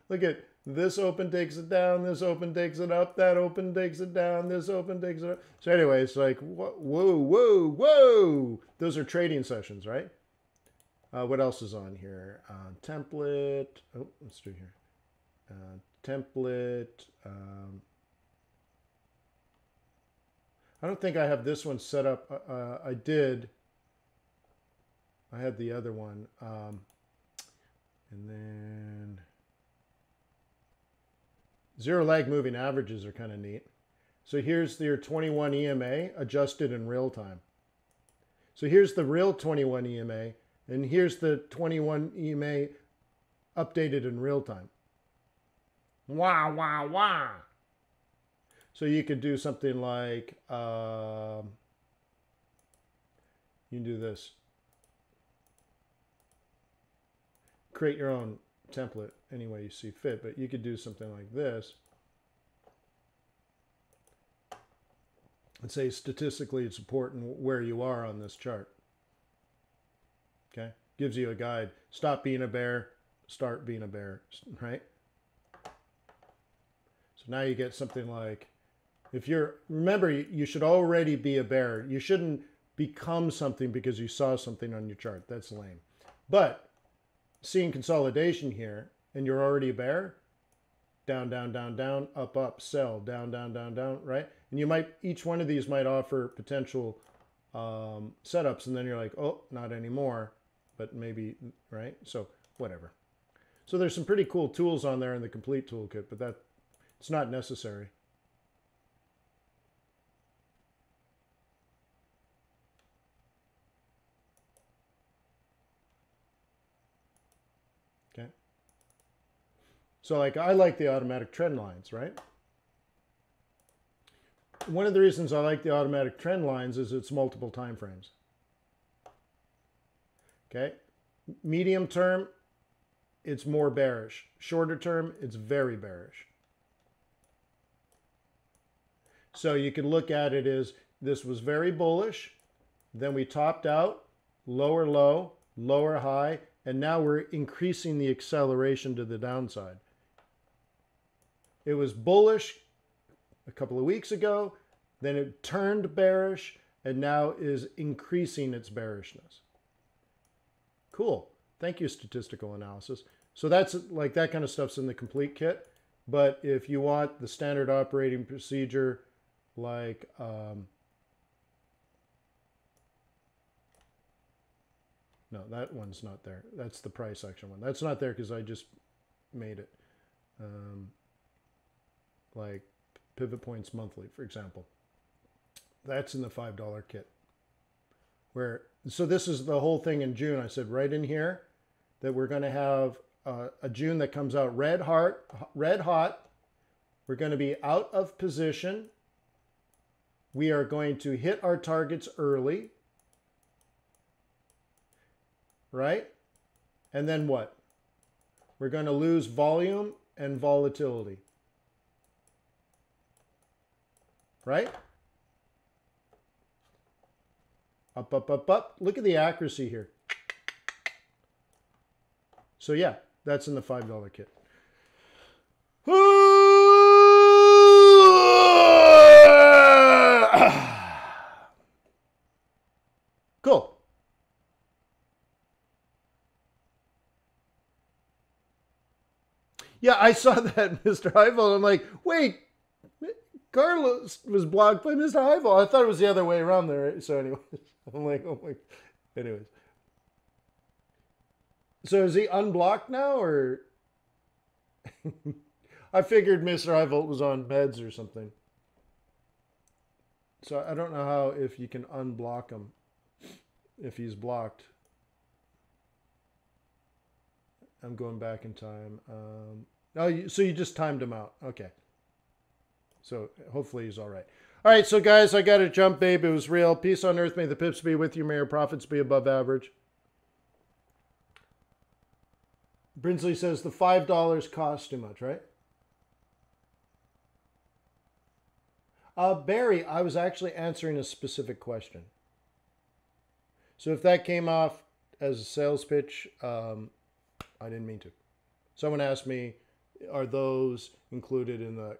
Look at this open takes it down, this open takes it up, that open takes it down, this open takes it up. So anyway, it's like, whoa, whoa, whoa. Those are trading sessions, right? Uh, what else is on here? Uh, template. Oh, let's do here. Uh, template. Um, I don't think I have this one set up. Uh, uh I did. I had the other one. Um, and then zero lag moving averages are kind of neat. So here's your 21 EMA adjusted in real time. So here's the real 21 EMA and here's the 21 EMA updated in real time. Wah, wah, wah. So you could do something like, um, you can do this. Create your own template any way you see fit, but you could do something like this. And say statistically it's important where you are on this chart. Okay? Gives you a guide. Stop being a bear, start being a bear, right? So now you get something like if you're remember you should already be a bear. You shouldn't become something because you saw something on your chart. That's lame. But seeing consolidation here and you're already a bear, down, down, down, down, up, up, sell, down, down, down, down, right? And you might, each one of these might offer potential um, setups, and then you're like, oh, not anymore but maybe, right? So whatever. So there's some pretty cool tools on there in the complete toolkit, but that it's not necessary. Okay. So like I like the automatic trend lines, right? One of the reasons I like the automatic trend lines is it's multiple time frames. Okay. Medium term, it's more bearish. Shorter term, it's very bearish. So you can look at it as this was very bullish. Then we topped out, lower low, lower high, and now we're increasing the acceleration to the downside. It was bullish a couple of weeks ago, then it turned bearish, and now is increasing its bearishness. Cool. Thank you, statistical analysis. So that's like that kind of stuff's in the complete kit. But if you want the standard operating procedure, like um, no, that one's not there. That's the price action one. That's not there because I just made it. Um, like pivot points monthly, for example. That's in the $5 kit where so this is the whole thing in June. I said right in here that we're going to have uh, a June that comes out red hot, red hot. We're going to be out of position. We are going to hit our targets early. Right? And then what? We're going to lose volume and volatility. Right? Up, up, up, up. Look at the accuracy here. So yeah, that's in the $5 kit. *sighs* cool. Yeah, I saw *laughs* that, Mr. Highvolt. I'm like, wait, Carlos was blocked by Mr. Highvolt. I thought it was the other way around there. So, anyways. *laughs* I'm like, oh my. Anyways. So is he unblocked now, or? *laughs* I figured Mr. Highvolt was on meds or something. So I don't know how if you can unblock him if he's blocked. I'm going back in time. Um, oh, so you just timed him out. Okay. So hopefully he's all right. All right, so guys, I got to jump, babe. It was real. Peace on earth. May the pips be with you. May your profits be above average. Brinsley says the $5 costs too much, right? Uh, Barry, I was actually answering a specific question. So if that came off as a sales pitch, um, I didn't mean to. Someone asked me, "Are those included in the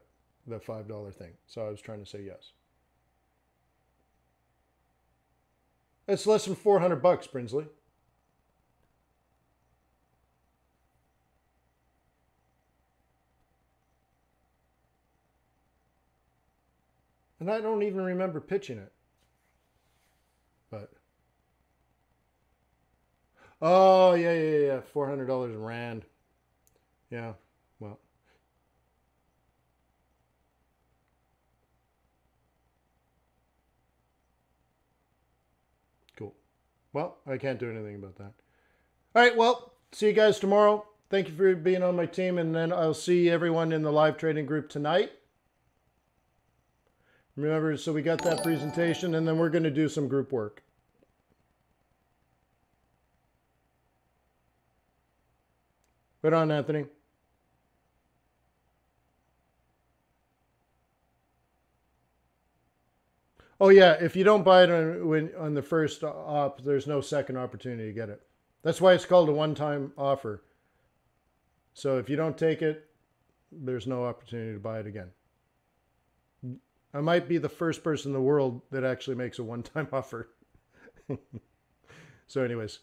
the five dollar thing?" So I was trying to say yes. It's less than four hundred bucks, Brinsley. And I don't even remember pitching it. But Oh yeah, yeah, yeah. Four hundred dollars in rand. Yeah. Well. Cool. Well, I can't do anything about that. All right. Well, see you guys tomorrow. Thank you for being on my team, and then I'll see everyone in the live trading group tonight. Remember, so we got that presentation, and then we're going to do some group work. Right on, Anthony. Oh yeah, if you don't buy it on when on the first op, there's no second opportunity to get it. That's why it's called a one-time offer. So if you don't take it, there's no opportunity to buy it again. I might be the first person in the world that actually makes a one-time *laughs* offer. so anyways,